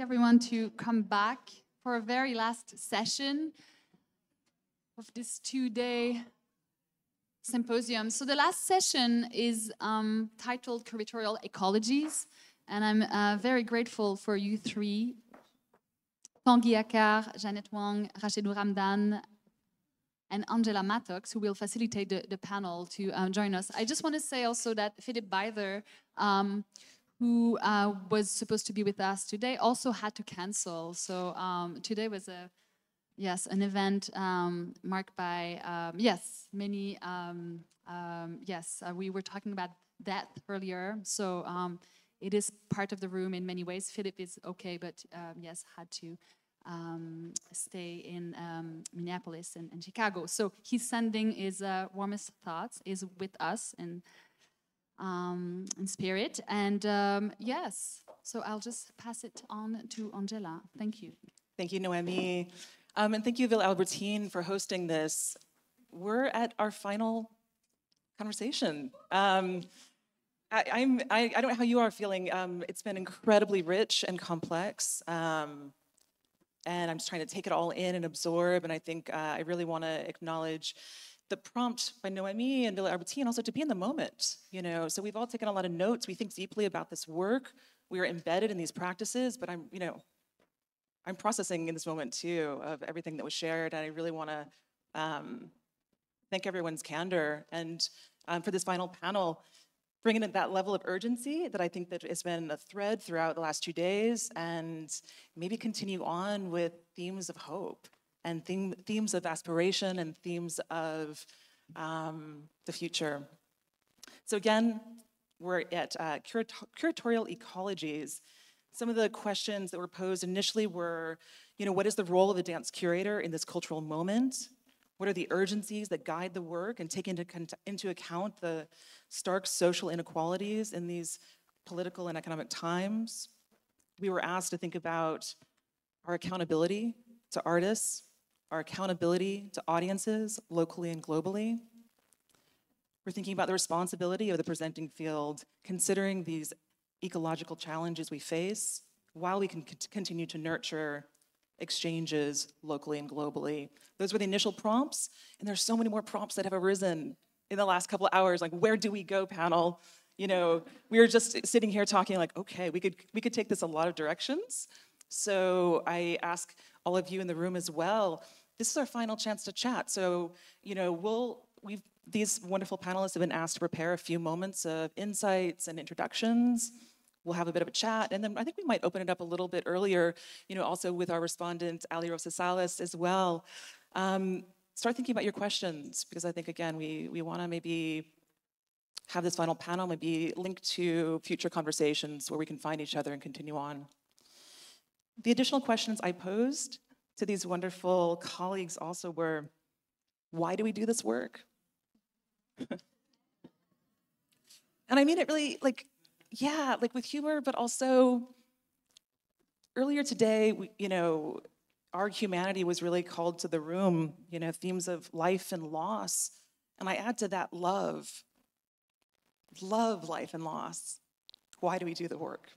everyone to come back for a very last session of this two-day symposium. So the last session is um, titled Curatorial Ecologies, and I'm uh, very grateful for you three, Tanguy Accart, Janet Wong, Rachid Ouramdane, and Angela Mattox, who will facilitate the, the panel to um, join us. I just want to say also that Philip Bither, um, who uh, was supposed to be with us today, also had to cancel. So um, today was a yes an event um, marked by um, yes many um, yes uh, we were talking about death earlier. So it is part of the room in many ways. Philip is okay, but yes had to um, stay in um, Minneapolis and, and, Chicago. So he's sending his uh, warmest thoughts, is with us in, um, in spirit. And um, yes, so I'll just pass it on to Angela. Thank you. Thank you, Noémie. Um, and thank you, Villa Albertine, for hosting this. We're at our final conversation. Um, I, I'm, I, I, don't know how you are feeling. Um, it's been incredibly rich and complex. Um, and I'm just trying to take it all in and absorb. And I think uh, I really want to acknowledge the prompt by Noémie and Albertine also to be in the moment. You know, so we've all taken a lot of notes. We think deeply about this work. We are embedded in these practices, but I'm, you know, I'm processing in this moment too of everything that was shared, and I really want to um, thank everyone's candor. And um, for this final panel, bringing in that level of urgency that I think that has been a thread throughout the last two days, and maybe continue on with themes of hope and theme, themes of aspiration and themes of um, the future. So again, we're at uh, curatorial ecologies. Some of the questions that were posed initially were, you know, what is the role of a dance curator in this cultural moment? What are the urgencies that guide the work and take into, into account the stark social inequalities in these political and economic times? We were asked to think about our accountability to artists, our accountability to audiences locally and globally. We're thinking about the responsibility of the presenting field, considering these ecological challenges we face while we can continue to nurture exchanges locally and globally. Those were the initial prompts, and there's so many more prompts that have arisen in the last couple hours. Like, where do we go, panel? You know, we were just sitting here talking like, okay, we could we could take this a lot of directions. So I ask all of you in the room as well. This is our final chance to chat. So you know, we'll we've these wonderful panelists have been asked to prepare a few moments of insights and introductions. We'll have a bit of a chat, and then I think we might open it up a little bit earlier, you know, also with our respondent, Ali Rosas as well. Um, start thinking about your questions, because I think, again, we, we want to maybe have this final panel maybe linked to future conversations where we can find each other and continue on. The additional questions I posed to these wonderful colleagues also were, why do we do this work? and I mean it really, like, yeah, like with humor, but also earlier today, we, you know, our humanity was really called to the room, you know, themes of life and loss. And I add to that love. Love life and loss. Why do we do the work?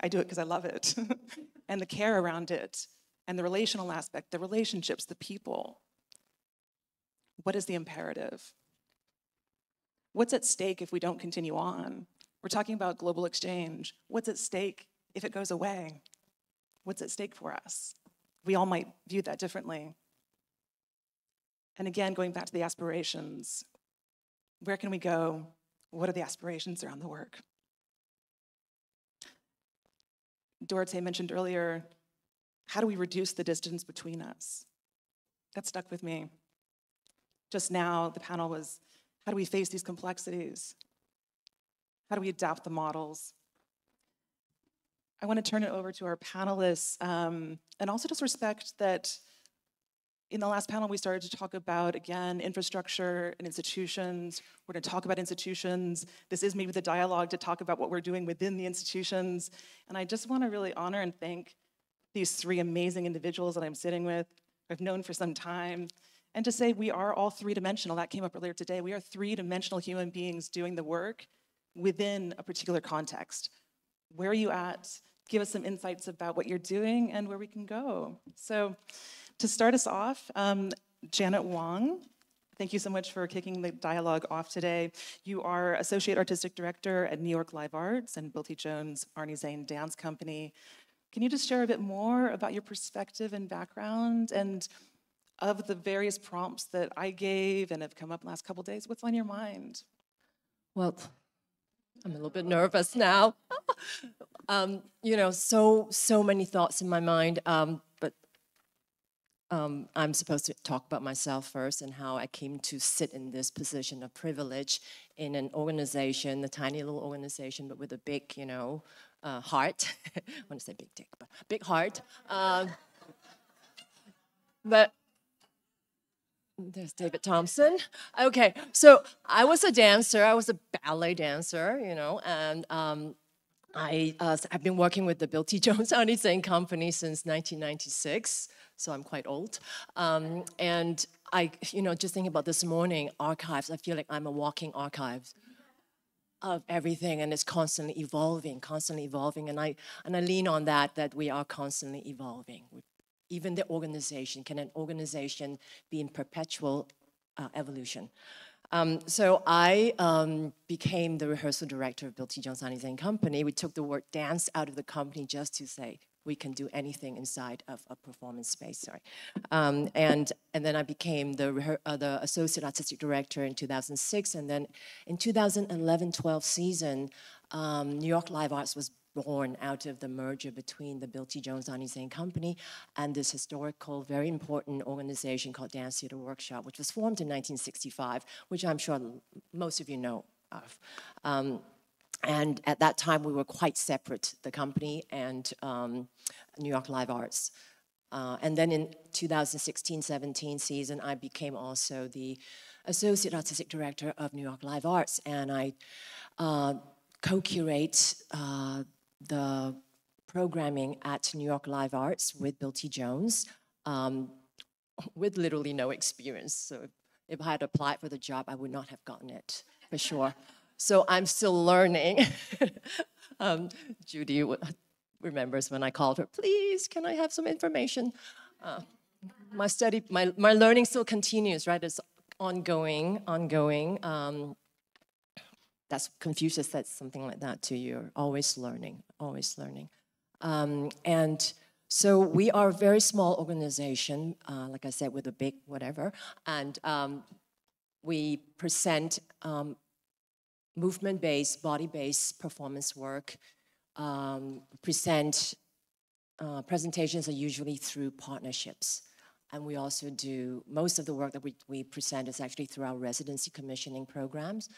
I do it because I love it. and the care around it, and the relational aspect, the relationships, the people. What is the imperative? What's at stake if we don't continue on? We're talking about global exchange. What's at stake if it goes away? What's at stake for us? We all might view that differently. And again, going back to the aspirations, where can we go? What are the aspirations around the work? Dorothée mentioned earlier, how do we reduce the distance between us? That stuck with me. Just now, the panel was how do we face these complexities? How do we adapt the models? I want to turn it over to our panelists um, and also just respect that in the last panel we started to talk about, again, infrastructure and institutions. We're going to talk about institutions. This is maybe the dialogue to talk about what we're doing within the institutions. And I just want to really honor and thank these three amazing individuals that I'm sitting with, I've known for some time, and to say we are all three dimensional. That came up earlier today. We are three dimensional human beings doing the work within a particular context. Where are you at give us some insights about what you're doing and where we can go. So, to start us off, um, Janet Wong, thank you so much for kicking the dialogue off today. You are Associate Artistic Director at New York Live Arts and Bill T. Jones Arnie Zane Dance Company. Can you just share a bit more about your perspective and background and of the various prompts that I gave and have come up last couple days? What's on your mind? Well, I'm a little bit nervous now. um, you know, so so many thoughts in my mind. Um, but um, I'm supposed to talk about myself first and how I came to sit in this position of privilege in an organization, a tiny little organization, but with a big, you know, uh, heart. I want to say big dick, but big heart. Um, but there's David Thompson. Okay, so I was a dancer. I was a ballet dancer, you know, and um, I uh, I've been working with the Bill T. Jones Zane Company since 1996, so I'm quite old. Um, and I, you know, just thinking about this morning archives, I feel like I'm a walking archive of everything, and it's constantly evolving, constantly evolving. And I and I lean on that that we are constantly evolving even the organization. Can an organization be in perpetual uh, evolution? Um, so I um, became the rehearsal director of Bill T. Jones Zane Company. We took the word dance out of the company just to say we can do anything inside of a performance space. Sorry, um, and and then I became the uh, the associate artistic director in 2006, and then in 2011-12 season, um, New York Live Arts was born out of the merger between the Bill T. Jones Arnie Zane Company and this historical, very important organization called Dance Theater Workshop, which was formed in 1965, which I'm sure most of you know of. Um, and at that time, we were quite separate, the company and um, New York Live Arts. Uh, and then in 2016-17 season, I became also the associate artistic director of New York Live Arts, and I uh, co-curate uh, the programming at New York Live Arts with Bill T. Jones um, with literally no experience. So if I had applied for the job, I would not have gotten it for sure. So I'm still learning. um, Judy remembers when I called her, please, can I have some information? Uh, my study, my, my learning still continues, right? It's ongoing, ongoing. Um, that's Confucius said something like that to you. Always learning, always learning. Um, and so we are a very small organization, uh, like I said, with a big whatever, and um, we present um, movement-based, body-based performance work. Um, present uh, presentations are usually through partnerships. And we also do, most of the work that we, we present is actually through our residency commissioning programs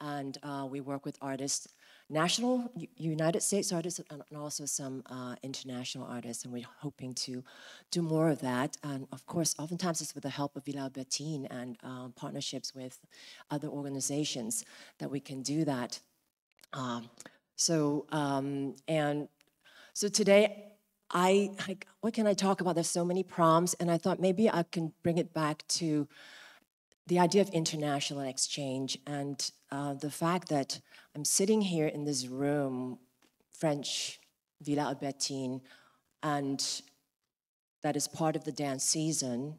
and uh, we work with artists, national United States artists, and also some uh, international artists, and we're hoping to do more of that. And of course, oftentimes it's with the help of Villa Albertine and uh, partnerships with other organizations that we can do that. Um, so, um, and so today, I, I, what can I talk about? There's so many prompts, and I thought maybe I can bring it back to the idea of international exchange and uh, the fact that I'm sitting here in this room, French Villa Albertine, and that is part of the dance season,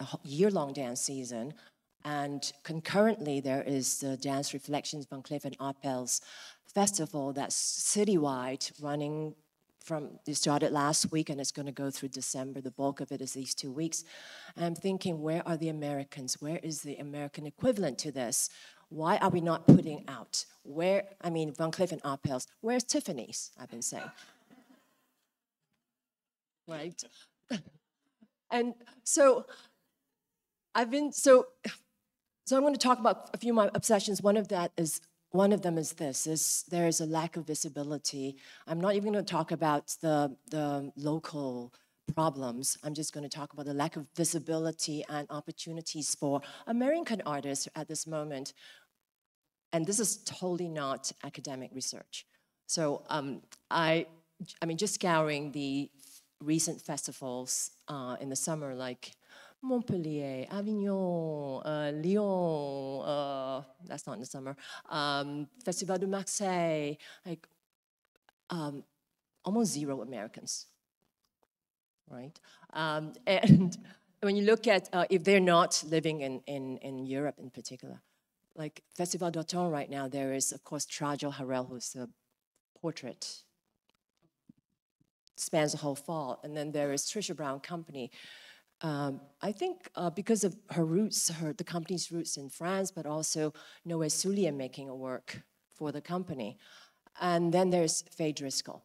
a year-long dance season, and concurrently there is the Dance Reflections Van Cleef and Arpels festival that's citywide, running from it started last week and it's going to go through December. The bulk of it is these two weeks. And I'm thinking, where are the Americans? Where is the American equivalent to this? Why are we not putting out? Where, I mean, Van Cleef and Arpels, where's Tiffany's? I've been saying. right? and so I've been, so, so I'm going to talk about a few of my obsessions. One of that is one of them is this, is there is a lack of visibility. I'm not even going to talk about the, the local problems. I'm just going to talk about the lack of visibility and opportunities for American artists at this moment. And this is totally not academic research. So um, I, I mean, just scouring the recent festivals uh, in the summer, like Montpellier, Avignon, uh, Lyon, uh, that's not in the summer, um, Festival de Marseille, like, um, almost zero Americans, right? Um, and when you look at uh, if they're not living in, in, in Europe in particular, like Festival d'Automne right now, there is, of course, Trajal Harrell, who's a portrait, spans the whole fall. And then there is Trisha Brown Company. Um, I think uh, because of her roots, her, the company's roots in France, but also Noé Soulier making a work for the company. And then there's Faye Driscoll.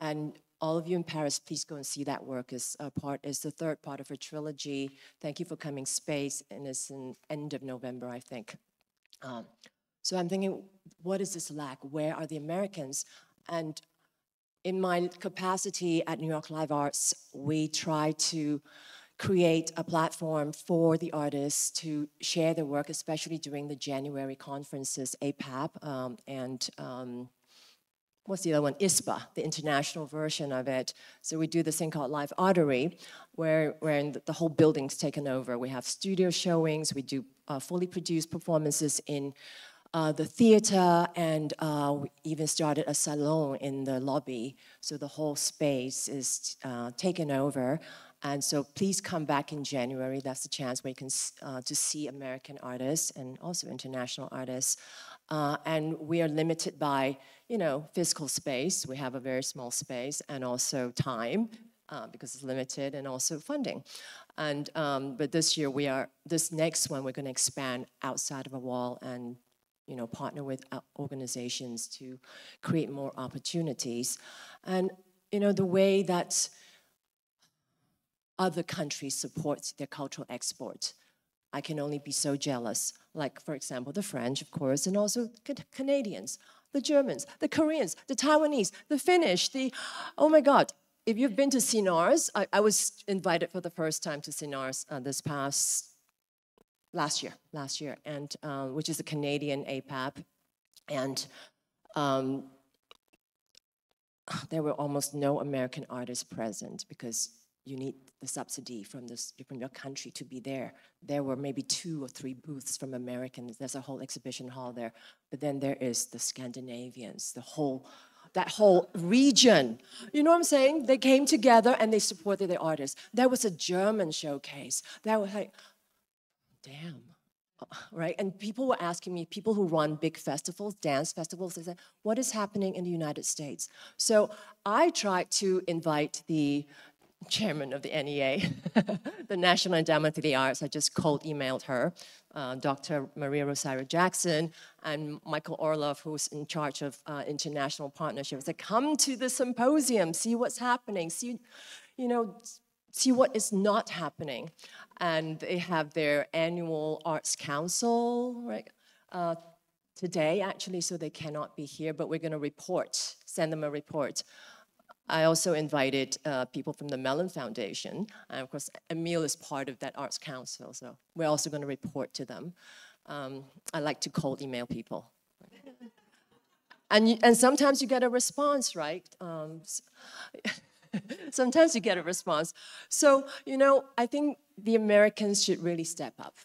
And all of you in Paris, please go and see that work. Is a part is the third part of her trilogy. Thank you for coming, Space, and it's in end of November, I think. Um, so I'm thinking, what is this lack? Where are the Americans? And in my capacity at New York Live Arts, we try to create a platform for the artists to share their work, especially during the January conferences, APAP um, and um, what's the other one? ISPA, the international version of it. So we do this thing called Live Artery, where, where the whole building's taken over. We have studio showings, we do uh, fully produced performances in uh, the theater, and uh, we even started a salon in the lobby. So the whole space is uh, taken over. And so please come back in January. That's the chance where you can uh, to see American artists and also international artists. Uh, and we are limited by, you know, physical space. We have a very small space and also time uh, because it's limited and also funding. And, um, but this year we are, this next one, we're gonna expand outside of a wall and, you know, partner with uh, organizations to create more opportunities. And, you know, the way that other countries support their cultural export I can only be so jealous. Like, for example, the French, of course, and also Canadians, the Germans, the Koreans, the Taiwanese, the Finnish, the, oh my God. If you've been to CINARS, I, I was invited for the first time to CINARS uh, this past, last year, last year, and uh, which is a Canadian APAP. And um, there were almost no American artists present because you need the subsidy from, this, from your country to be there. There were maybe two or three booths from Americans. There's a whole exhibition hall there. But then there is the Scandinavians, the whole, that whole region. You know what I'm saying? They came together and they supported the artists. There was a German showcase. That was like, damn. Right? And people were asking me, people who run big festivals, dance festivals, they said, what is happening in the United States? So I tried to invite the chairman of the NEA, the National Endowment for the Arts. I just cold emailed her, uh, Dr. Maria Rosario Jackson, and Michael Orlove, who's in charge of uh, international partnerships. Said, come to the symposium, see what's happening, see, you know, see what is not happening. And they have their annual arts council, right? Uh, today, actually, so they cannot be here, but we're going to report, send them a report I also invited uh, people from the Mellon Foundation. And of course, Emil is part of that Arts Council, so we're also going to report to them. Um, I like to cold email people. and, and sometimes you get a response, right? Um, sometimes you get a response. So, you know, I think the Americans should really step up.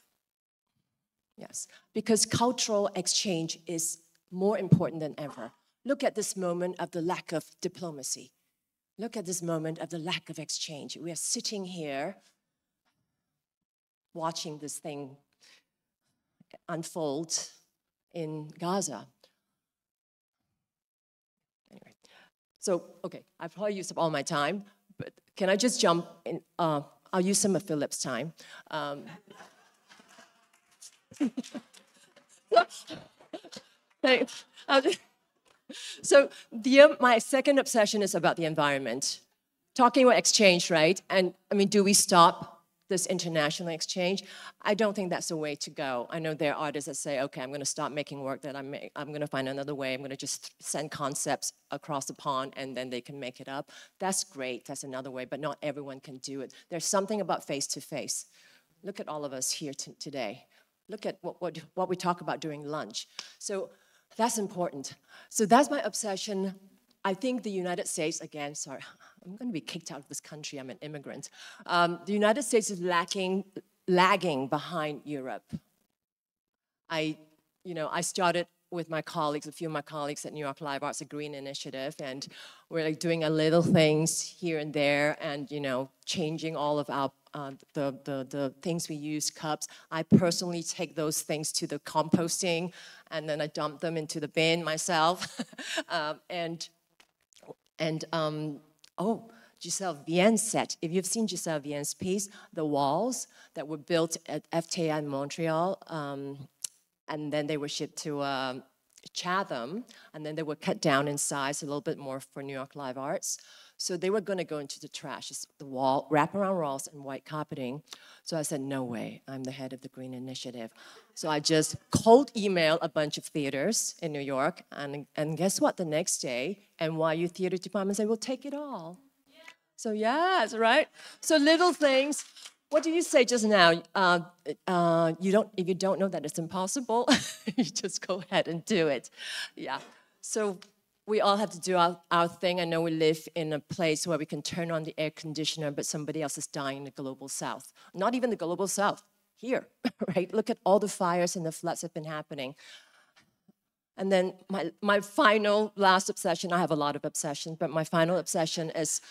Yes, because cultural exchange is more important than ever. Look at this moment of the lack of diplomacy. Look at this moment of the lack of exchange. We are sitting here watching this thing unfold in Gaza. So, okay, I've probably used up all my time, but can I just jump in? Uh, I'll use some of Philip's time. Um, so the, my second obsession is about the environment. Talking about exchange, right? And I mean, do we stop this international exchange? I don't think that's the way to go. I know there are artists that say, okay, I'm going to stop making work that I'm, I'm going to find another way. I'm going to just send concepts across the pond and then they can make it up. That's great. That's another way, but not everyone can do it. There's something about face to face. Look at all of us here today. Look at what, what, what we talk about during lunch. So that's important. So that's my obsession. I think the United States, again, sorry, I'm going to be kicked out of this country. I'm an immigrant. Um, the United States is lacking, lagging behind Europe. I, you know, I started with my colleagues, a few of my colleagues at New York Live Arts, a green initiative, and we're like doing a little things here and there, and you know, changing all of our uh, the, the the things we use cups. I personally take those things to the composting, and then I dump them into the bin myself, um, and and um, oh. Gisèle Vienne's set. If you've seen Gisèle Vienne's piece, the walls that were built at FTA in Montreal, um, and then they were shipped to um, Chatham, and then they were cut down in size a little bit more for New York Live Arts. So they were going to go into the trash, it's the wall, wraparound walls, and white carpeting. So I said, no way, I'm the head of the Green Initiative. So I just cold emailed a bunch of theaters in New York, and, and guess what? The next day, NYU Theater Department said, we'll take it all. So yes, right? So little things. What did you say just now? Uh, uh, you don't, if you don't know that it's impossible, you just go ahead and do it. Yeah. So we all have to do our, our thing. I know we live in a place where we can turn on the air conditioner, but somebody else is dying in the global south. Not even the global south, here, right? Look at all the fires and the floods that have been happening. And then my, my final last obsession, I have a lot of obsessions, but my final obsession is,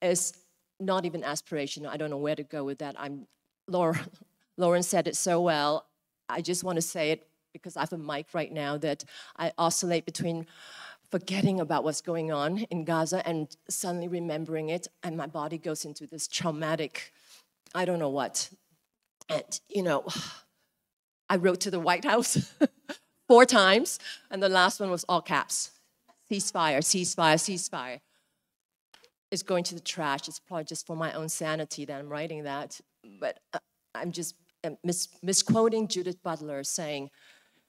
is not even aspirational. I don't know where to go with that. I'm, Laura, Lauren said it so well. I just want to say it because I have a mic right now that I oscillate between forgetting about what's going on in Gaza and suddenly remembering it, and my body goes into this traumatic, I don't know what. And, you know, I wrote to the White House four times, and the last one was all caps ceasefire, ceasefire, ceasefire is going to the trash. It's probably just for my own sanity that I'm writing that. But uh, I'm just uh, mis- misquoting Judith Butler saying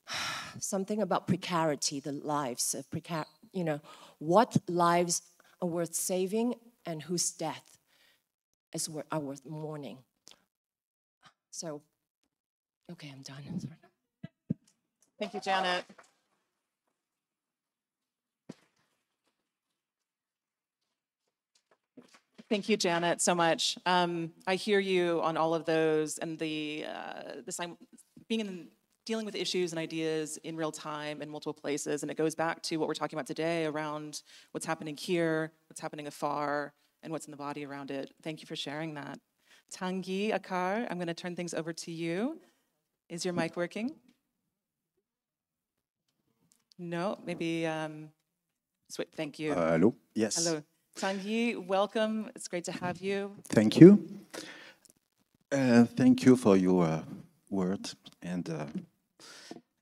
something about precarity, the lives of precar. You know, what lives are worth saving and whose death is wor- are worth mourning. So, okay, I'm done. Thank you, Janet. Thank you, Janet, so much. Um, I hear you on all of those and the, uh, the being in dealing with issues and ideas in real time in multiple places. And it goes back to what we're talking about today around what's happening here, what's happening afar, and what's in the body around it. Thank you for sharing that. Tanguy Accart, I'm going to turn things over to you. Is your mic working? No, maybe. Um, sweet, thank you. Uh, hello. Yes. Hello. Tanguy, welcome. It's great to have you. Thank you. Uh, thank you for your uh, word and uh,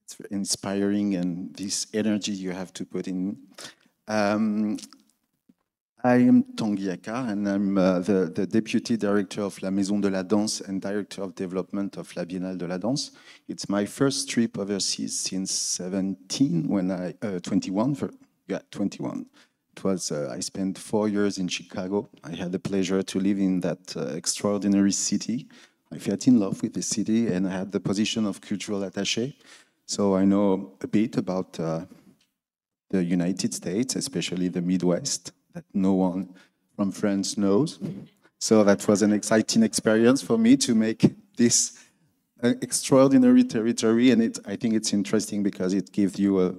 it's inspiring and this energy you have to put in. Um, I am Tanguy Accart and I'm uh, the, the deputy director of La Maison de la Danse and director of development of La Biennale de la Danse. It's my first trip overseas since 17 when I, uh, 21, for, yeah, 21 it was, uh, I spent four years in Chicago. I had the pleasure to live in that uh, extraordinary city. I fell in love with the city and I had the position of cultural attaché. So I know a bit about uh, the United States, especially the Midwest, that no one from France knows. So that was an exciting experience for me to make this uh, extraordinary territory. And it, I think it's interesting because it gives you a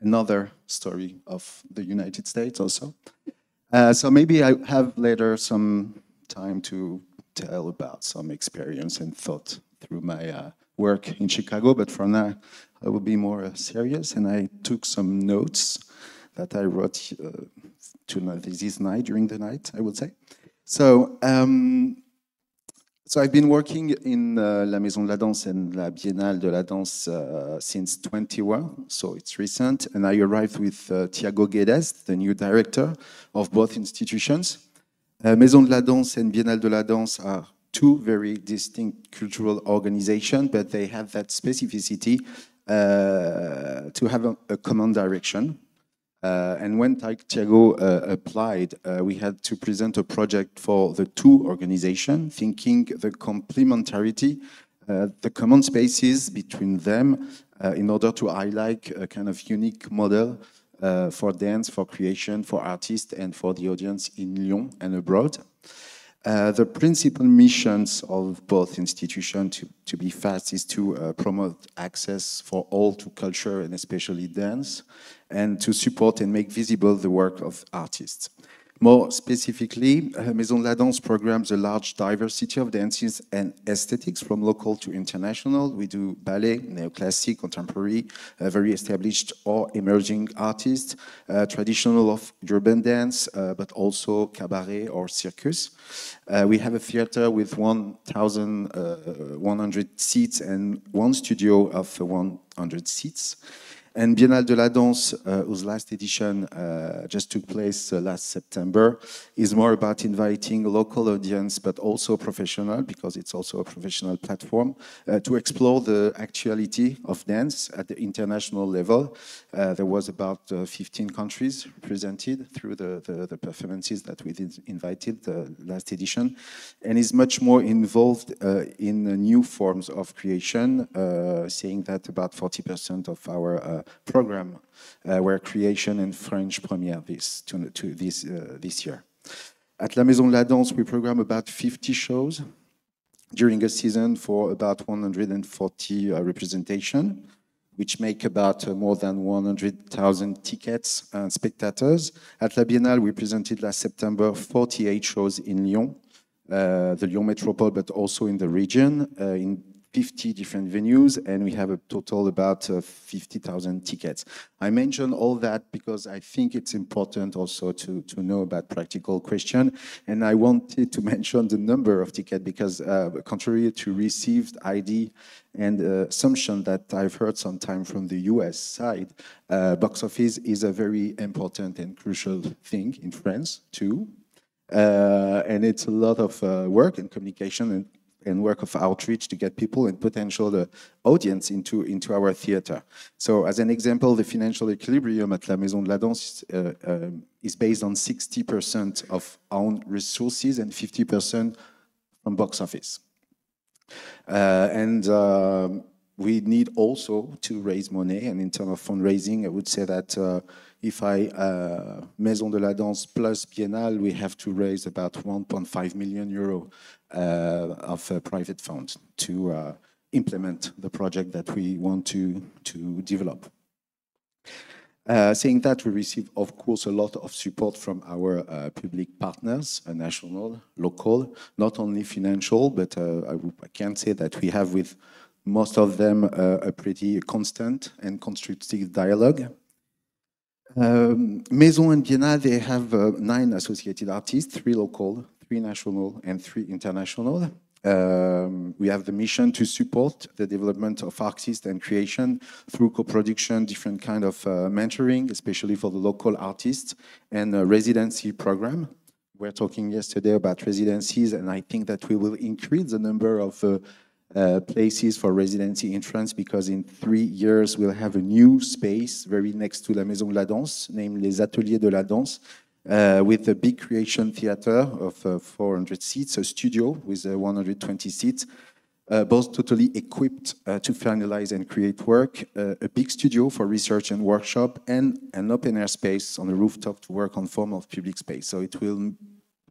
another story of the United States also. Uh, so maybe I have later some time to tell about some experience and thought through my uh, work in Chicago, but for now I will be more uh, serious and I took some notes that I wrote uh, to this night, during the night, I would say. So um, so I've been working in uh, La Maison de la Danse and La Biennale de la Danse uh, since 21, so it's recent. And I arrived with uh, Tiago Guedes, the new director of both institutions. Uh, Maison de la Danse and Biennale de la Danse are two very distinct cultural organizations, but they have that specificity uh, to have a, a common direction. Uh, and when Tiago uh, applied, uh, we had to present a project for the two organizations, thinking the complementarity, uh, the common spaces between them uh, in order to highlight a kind of unique model uh, for dance, for creation, for artists, and for the audience in Lyon and abroad. The principal missions of both institutions, to, to be fast, is to promote access for all to culture and especially dance, and to support and make visible the work of artists. More specifically, uh, Maison de la Danse programs a large diversity of dances and aesthetics from local to international. We do ballet, neoclassic, contemporary, uh, very established or emerging artists, uh, traditional of urban dance, uh, but also cabaret or circus. Uh, we have a theater with 1,100 uh, seats and one studio of 100 seats. And Biennale de la Danse, uh, whose last edition uh, just took place uh, last September, is more about inviting local audience, but also professional, because it's also a professional platform, uh, to explore the actuality of dance at the international level. Uh, there was about uh, 15 countries represented through the, the, the, performances that we did invited the last edition, and is much more involved in new forms of creation, saying that about 40% of our program uh, where creation and French premiere this, to, to this, uh, this year. At La Maison de la Danse, we program about 50 shows during a season for about 140 uh, representation, which make about uh, more than 100,000 tickets and spectators. At La Biennale, we presented last September 48 shows in Lyon, uh, the Lyon Metropole, but also in the region, uh, in 50 different venues, and we have a total about uh, 50,000 tickets. I mention all that because I think it's important also to, to know about practical question, and I wanted to mention the number of tickets because uh, contrary to received ID and uh, assumption that I've heard sometime from the US side, uh, box office is a very important and crucial thing in France too. Uh, and it's a lot of uh, work and communication and and work of outreach to get people and potential the audience into, into our theater. So as an example, the financial equilibrium at La Maison de la Danse uh, uh, is based on 60% of own resources and 50% from box office. Uh, and um, we need also to raise money, and in terms of fundraising, I would say that uh, if I uh, Maison de la Danse plus Biennale, we have to raise about 1.5 million euro uh, of uh, private funds to uh, implement the project that we want to, to develop. Uh, saying that, we receive, of course, a lot of support from our uh, public partners, uh, national, local, not only financial, but I, I, can say that we have with most of them a pretty constant and constructive dialogue. Um, Maison and Biennale, they have nine associated artists, three local, three national and three international. Um, we have the mission to support the development of artists and creation through co-production, different kind of uh, mentoring, especially for the local artists, and residency program. We are talking yesterday about residencies, and I think that we will increase the number of uh, uh, places for residency in France because in three years we'll have a new space very next to la Maison de la Danse, named Les Ateliers de la Danse, uh, with a big creation theater of uh, 400 seats, a studio with uh, 120 seats, uh, both totally equipped uh, to finalize and create work, uh, a big studio for research and workshop, and an open air space on the rooftop to work on form of public space. So it will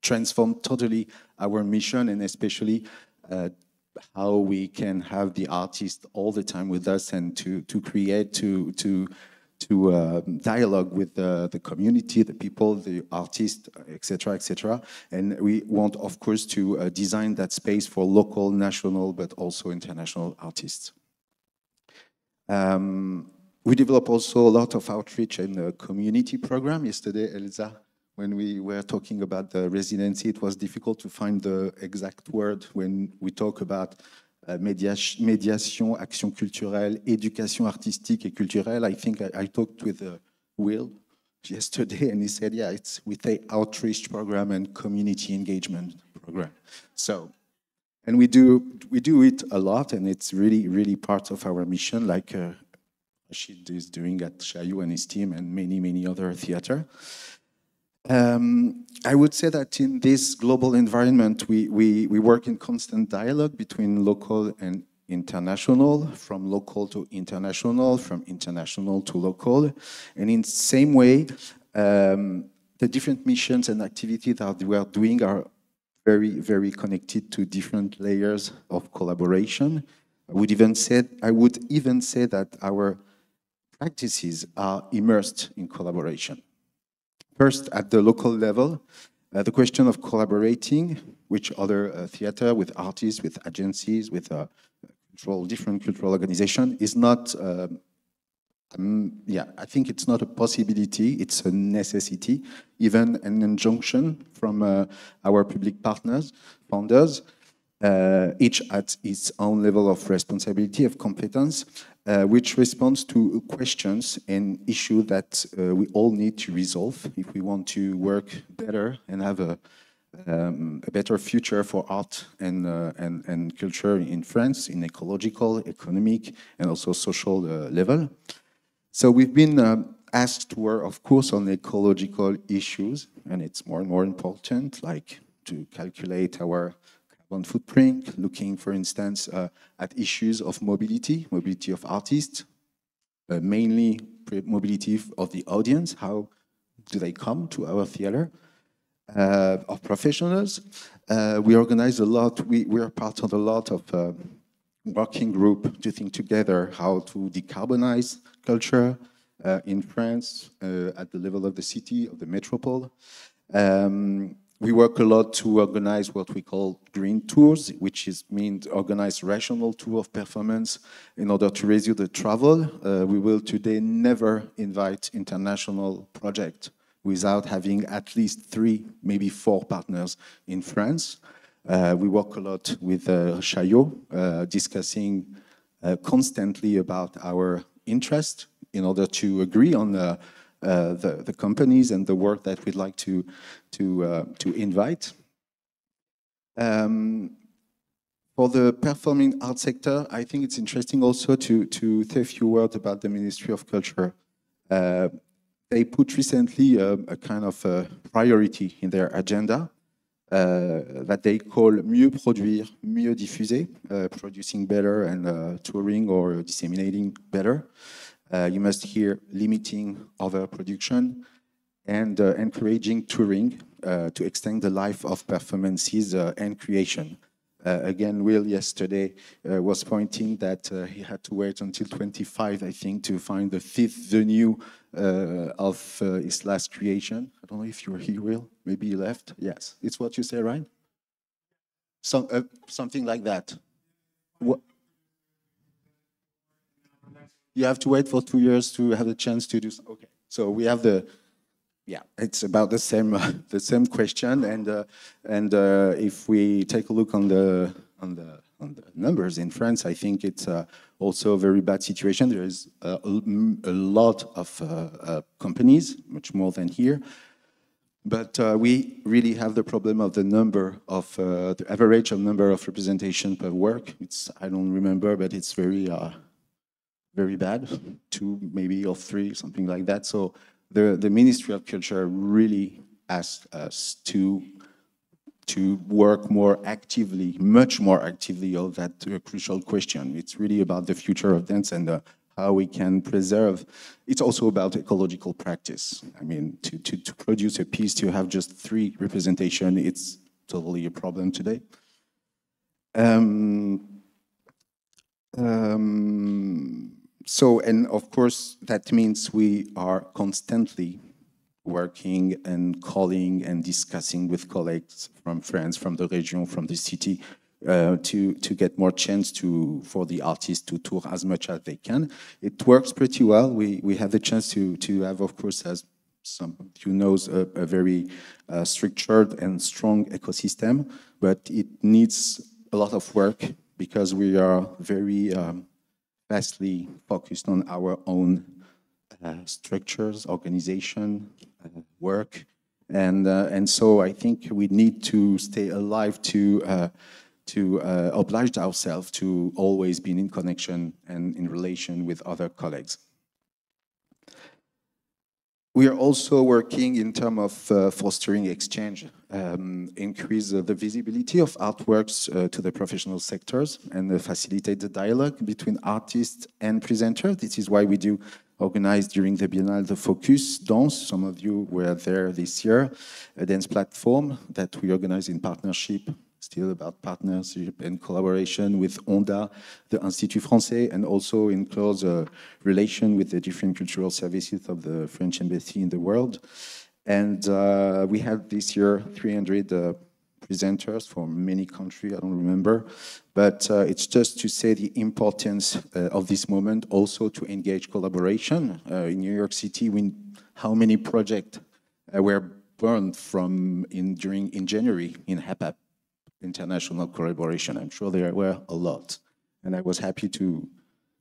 transform totally our mission and especially how we can have the artist all the time with us and to, to create, to, to to uh, dialogue with the, the community, the people, the artists, etc., etc. And we want, of course, to uh, design that space for local, national, but also international artists. Um, we develop also a lot of outreach and the community program. Yesterday, Elsa, when we were talking about the residency, it was difficult to find the exact word when we talk about uh, médiation, action culturelle, éducation artistique et culturelle. I think I, I talked with uh, Will yesterday and he said, yeah, it's with a outreach program and community engagement program. So, and we do, we do it a lot and it's really, really part of our mission like uh, Rachid is doing at Chaillot and his team and many, many other theater. Um, I would say that in this global environment, we, we, we work in constant dialogue between local and international, from local to international, from international to local. And in the same way, um, the different missions and activities that we are doing are very, very connected to different layers of collaboration. I would even say, I would even say that our practices are immersed in collaboration. First, at the local level, uh, the question of collaborating with other uh, theater, with artists, with agencies, with uh, cultural, different cultural organization is not um, um, yeah, I think it's not a possibility, it's a necessity, even an injunction from uh, our public partners, founders, uh, each at its own level of responsibility, of competence, uh, which responds to questions and issues that uh, we all need to resolve if we want to work better and have a, um, a better future for art and, uh, and, and culture in France, in ecological, economic, and also social uh, level. So we've been uh, asked to work, of course, on ecological issues, and it's more and more important, like to calculate our carbon footprint, looking, for instance, uh, at issues of mobility, mobility of artists, uh, mainly mobility of the audience, how do they come to our theater, uh, of professionals. Uh, we organize a lot, we, we are part of a lot of uh, working group to think together how to decarbonize culture uh, in France at the level of the city, of the metropole. Um, we work a lot to organize what we call green tours, which is means organize rational tour of performance in order to reduce the travel. Uh, we will today never invite international project without having at least three, maybe four partners in France. Uh, we work a lot with uh, Chaillot, uh, discussing uh, constantly about our interest in order to agree on the, uh, the, the, companies and the work that we'd like to, to, uh, to invite. Um, for the performing arts sector, I think it's interesting also to, to say a few words about the Ministry of Culture. they put recently a, a kind of a priority in their agenda uh, that they call mieux produire, mieux diffuser, uh, producing better and uh, touring or disseminating better. Uh, you must hear limiting overproduction and uh, encouraging touring uh, to extend the life of performances and creation. Uh, again, Will yesterday uh, was pointing that uh, he had to wait until 25, I think, to find the fifth venue of his last creation. I don't know if you're here, Will. Maybe he left. Yes, it's what you say, right? Some, something like that. What? You have to wait for two years to have the chance to do. So. Okay, so we have the yeah, it's about the same uh, the same question, and uh, and uh, if we take a look on the on the on the numbers in France, I think it's uh, also a very bad situation. There is a, a lot of uh, uh, companies, much more than here, but we really have the problem of the number of the average of number of representation per work. It's I don't remember, but it's very very bad, two maybe or three, something like that. So the, the Ministry of Culture really asked us to to work more actively, much more actively on that uh, crucial question. It's really about the future of dance and uh, how we can preserve. It's also about ecological practice. I mean, to, to, to produce a piece, to have just three representation, it's totally a problem today. Um, um, so, and of course, that means we are constantly working and calling and discussing with colleagues from France, from the region, from the city, uh, to to get more chance to for the artists to tour as much as they can. It works pretty well. We we have the chance to to have, of course, as some you knows, a, a very uh, structured and strong ecosystem, but it needs a lot of work because we are very um, vastly focused on our own uh, structures, organization, uh, work. And, uh, and so I think we need to stay alive to, uh, to uh, oblige ourselves to always be in connection and in relation with other colleagues. We are also working in terms of uh, fostering exchange, um, increase uh, the visibility of artworks uh, to the professional sectors and facilitate the dialogue between artists and presenters. This is why we do organize during the Biennale the Focus Dance. Some of you were there this year, a dance platform that we organize in partnership, still about partnership and collaboration with ONDA, the Institut Français, and also in close uh, relation with the different cultural services of the French Embassy in the world. And uh, we had this year 300 uh, presenters from many countries, I don't remember. But uh, it's just to say the importance uh, of this moment, also to engage collaboration. Uh, in New York City, we, how many projects uh, were burned from in, during, in January in HAPAP, international collaboration. I'm sure there were a lot. And I was happy to,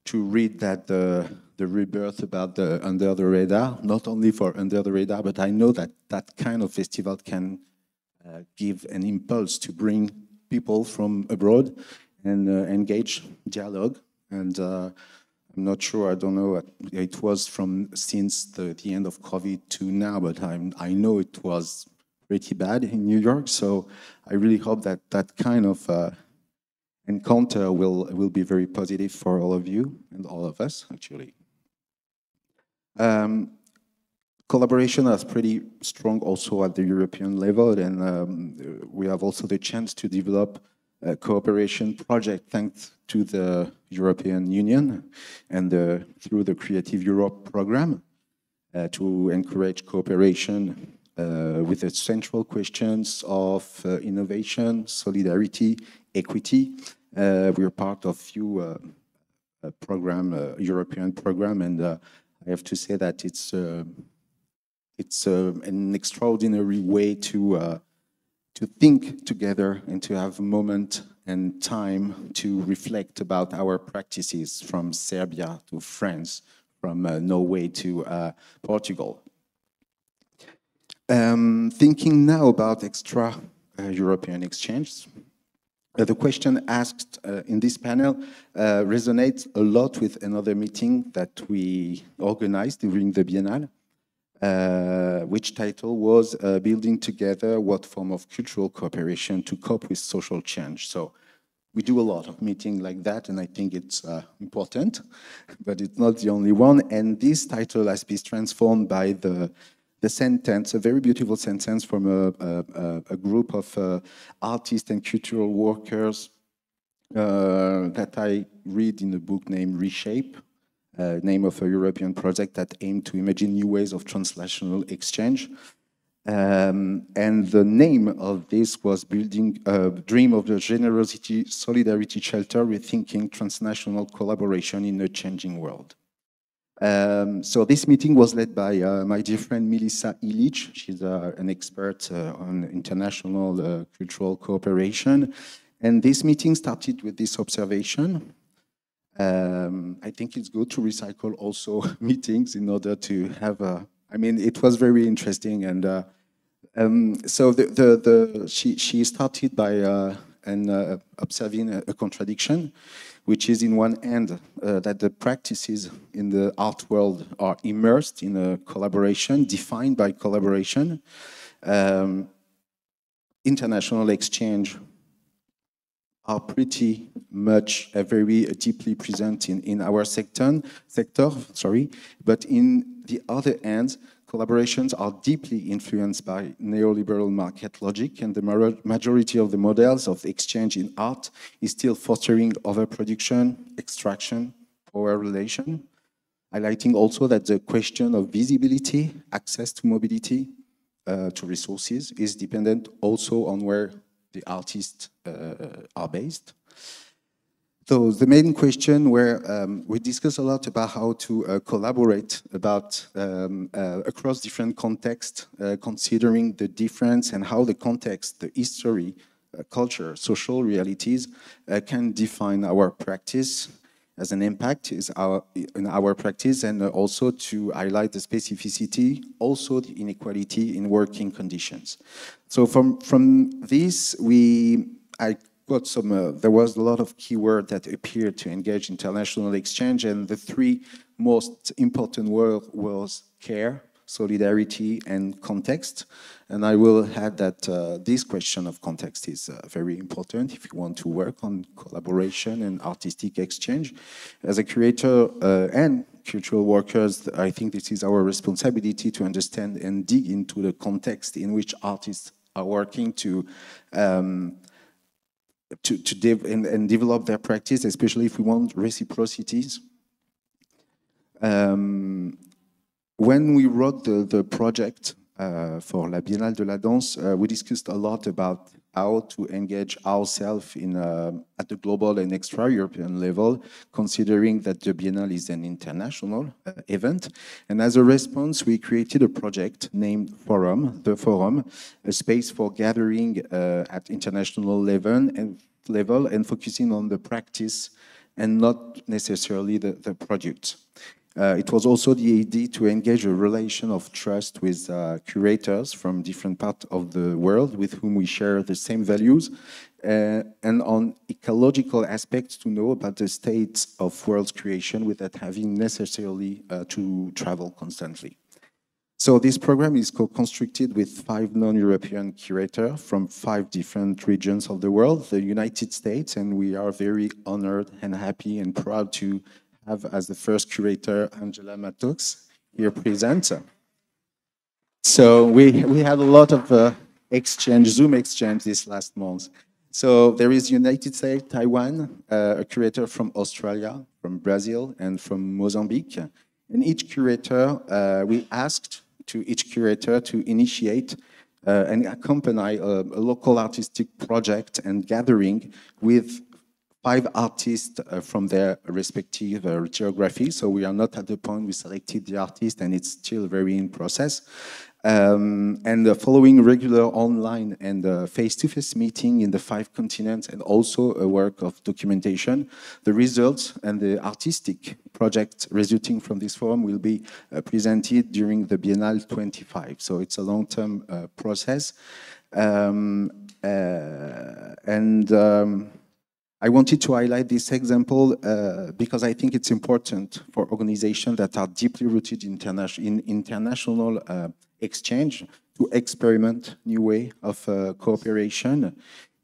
to read that the, the rebirth about the Under the Radar, not only for Under the Radar, but I know that that kind of festival can uh, give an impulse to bring people from abroad and uh, engage dialogue. And uh, I'm not sure, I don't know, it was from since the, the end of COVID to now, but I'm, I know it was pretty bad in New York. So I really hope that that kind of uh, encounter will, will be very positive for all of you and all of us, actually. Um, collaboration is pretty strong also at the European level, and um, we have also the chance to develop a cooperation project thanks to the European Union and the, through the Creative Europe program uh, to encourage cooperation with the central questions of uh, innovation, solidarity, equity. Uh, we're part of few uh, program, European program, and I have to say that it's it's uh, an extraordinary way to uh, to think together and to have a moment and time to reflect about our practices from Serbia to France, from uh, Norway to uh, Portugal. Um, thinking now about extra uh, European exchanges, uh, the question asked in this panel resonates a lot with another meeting that we organized during the Biennale. Uh, which title was uh, Building Together What Form of Cultural Cooperation to Cope with Social Change. So we do a lot of meetings like that, and I think it's uh, important, but it's not the only one. And this title has been transformed by the, the sentence, a very beautiful sentence from a, a, a group of uh, artists and cultural workers uh, that I read in a book named Reshape, uh, name of a European project that aimed to imagine new ways of transnational exchange. Um, and the name of this was Building a Dream of the Generosity Solidarity Shelter, Rethinking Transnational Collaboration in a Changing World. Um, so this meeting was led by uh, my dear friend Milica Ilic. She's uh, an expert uh, on international uh, cultural cooperation. And this meeting started with this observation um, I think it's good to recycle also meetings in order to have a. I mean, it was very interesting, and uh, um, so the, the, the she she started by uh, uh, observing a, a, contradiction, which is in one end uh, that the practices in the art world are immersed in a collaboration defined by collaboration, um, international exchange are pretty much uh, very deeply present in, in our sector, sector, sorry, but in the other hand, collaborations are deeply influenced by neoliberal market logic and the majority of the models of the exchange in art is still fostering overproduction, extraction, power relation, highlighting also that the question of visibility, access to mobility, uh, to resources is dependent also on where the artists uh, are based. So the main question where um, we discuss a lot about how to uh, collaborate about um, uh, across different contexts, uh, considering the difference and how the context, the history, uh, culture, social realities uh, can define our practice as an impact is our, in our practice and also to highlight the specificity, also the inequality in working conditions. So from, from this, we, I got some, uh, there was a lot of keyword that appeared to engage international exchange and the three most important word was care, solidarity and context. And I will add that uh, this question of context is uh, very important if you want to work on collaboration and artistic exchange. As a curator uh, and cultural workers, I think this is our responsibility to understand and dig into the context in which artists are working to um, to, to dev and, and, develop their practice, especially if we want reciprocities. Um, when we wrote the, the project uh, for La Biennale de la Danse, uh, we discussed a lot about how to engage ourselves in uh, at the global and extra-European level, considering that the Biennale is an international uh, event. And as a response, we created a project named Forum, the Forum, a space for gathering uh, at international level and level and focusing on the practice and not necessarily the, the product. Uh, it was also the idea to engage a relation of trust with uh, curators from different parts of the world with whom we share the same values uh, and on ecological aspects to know about the state of world creation without having necessarily uh, to travel constantly. So this program is co-constructed with five non-European curators from five different regions of the world, the United States, and we are very honored and happy and proud to have as the first curator Angela Mattox here present. So we, we had a lot of uh, exchange, Zoom exchange this last month. So there is United States, Taiwan, uh, a curator from Australia, from Brazil, and from Mozambique. And each curator, uh, we asked to each curator to initiate uh, and accompany a, a, local artistic project and gathering with five artists uh, from their respective uh, geography. So we are not at the point we selected the artist and it's still very in process. Um, and uh, following regular online and face-to-face -face meeting in the five continents and also a work of documentation, the results and the artistic project resulting from this forum will be uh, presented during the Biennale 25. So it's a long-term uh, process. Um, uh, and um, I wanted to highlight this example uh, because I think it's important for organizations that are deeply rooted in, interna in international uh, exchange to experiment new way of uh, cooperation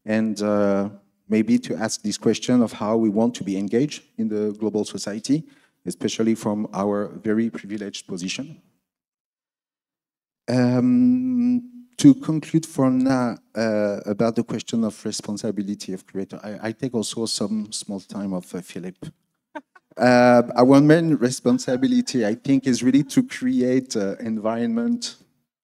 and uh, maybe to ask this question of how we want to be engaged in the global society, especially from our very privileged position. Um, to conclude for now uh, about the question of responsibility of creator, I, I take also some small time of uh, Philip. uh, our main responsibility, I think, is really to create an environment,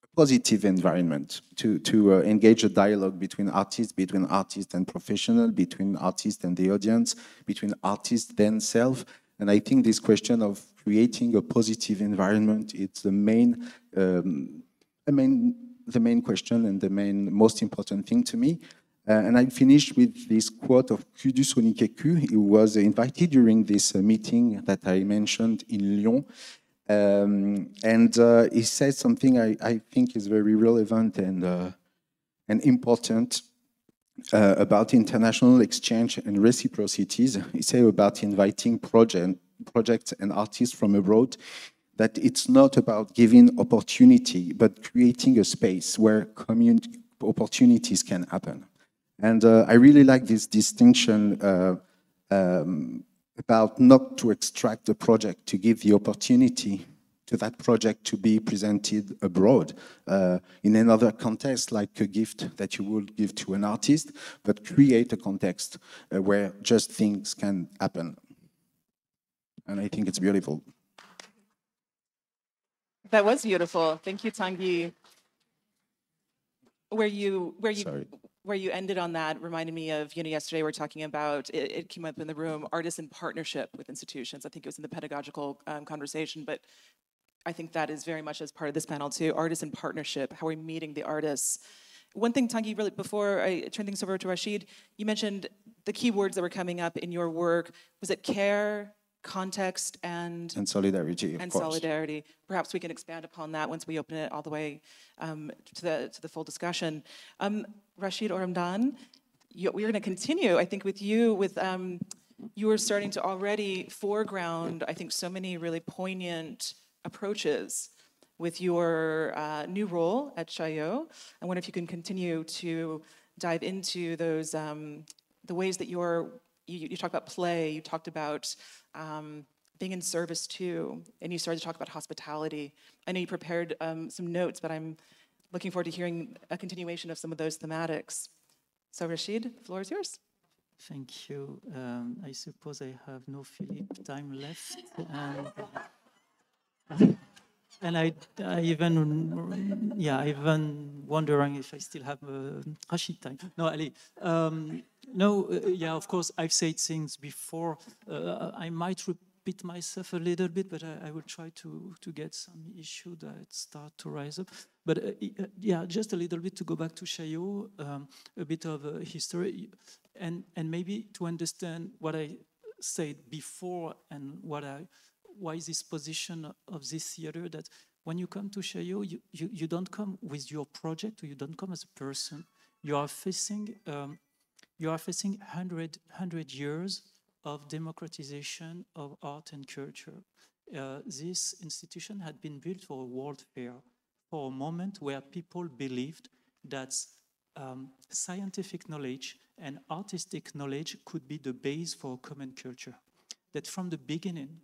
a positive environment, to, to uh, engage a dialogue between artists, between artists and professional, between artists and the audience, between artists themselves. And I think this question of creating a positive environment, it's the main, um, I mean, the main question and the main most important thing to me. Uh, and I finished with this quote of Qudus Onikeku. He was invited during this uh, meeting that I mentioned in Lyon. Um, and uh, he said something I, I, think is very relevant and, uh, and important uh, about international exchange and reciprocities. He said about inviting project, projects and artists from abroad that it's not about giving opportunity, but creating a space where opportunities can happen. And uh, I really like this distinction uh, um, about not to extract a project, to give the opportunity to that project to be presented abroad uh, in another context, like a gift that you would give to an artist, but create a context uh, where just things can happen. And I think it's beautiful. That was beautiful. Thank you, Tanguy. Where you where you Sorry. where you ended on that reminded me of you know yesterday we are talking about it, it, came up in the room artists in partnership with institutions. I think it was in the pedagogical um, conversation, but I think that is very much as part of this panel too. Artists in partnership. How are we meeting the artists? One thing, Tanguy, really before I turn things over to Rachid, you mentioned the key words that were coming up in your work. Was it care, context and and solidarity and course. solidarity. Perhaps we can expand upon that once we open it all the way um, to the to the full discussion. Um, Rachid Ouramdane, you, we're going to continue. I think with you with. Um, you are starting to already foreground, I think, so many really poignant approaches with your uh, new role at Chaillot. I wonder if you can continue to dive into those um, the ways that you're you, you talked about play, you talked about um, being in service too. And you started to talk about hospitality. I know you prepared um, some notes, but I'm looking forward to hearing a continuation of some of those thematics. So Rachid, the floor is yours. Thank you. Um, I suppose I have no Philippe time left. And, and I, I even, yeah, even wondering if I still have uh, Rachid time. No, Ali. Um, no, uh, yeah, of course, I've said things before. Uh, I might repeat myself a little bit, but I, I, will try to, to get some issue that start to rise up. But uh, uh yeah, just a little bit to go back to Chaillot, um, a bit of history, and, and maybe to understand what I said before and what I why this position of this theater that when you come to Chaillot, you, you, you don't come with your project or you don't come as a person. You are facing um, you are facing 100, 100 years of democratization of art and culture. Uh, this institution had been built for a world fair, for a moment where people believed that um, scientific knowledge and artistic knowledge could be the base for a common culture. That from the beginning,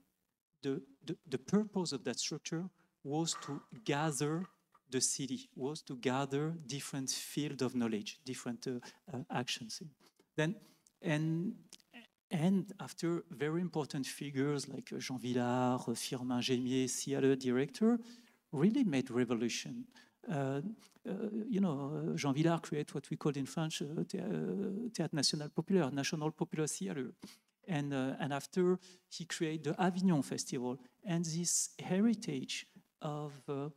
the, the, the purpose of that structure was to gather the city, was to gather different field of knowledge, different uh, uh, actions. Then, and, and after very important figures like Jean Vilar, Firmin Gémier, theater director, really made revolution. Uh, uh, you know, Jean Vilar created what we call in French uh, Théâtre National Populaire, National Popular Theater. And, uh, and after he created the Avignon Festival and this heritage of, uh, uh,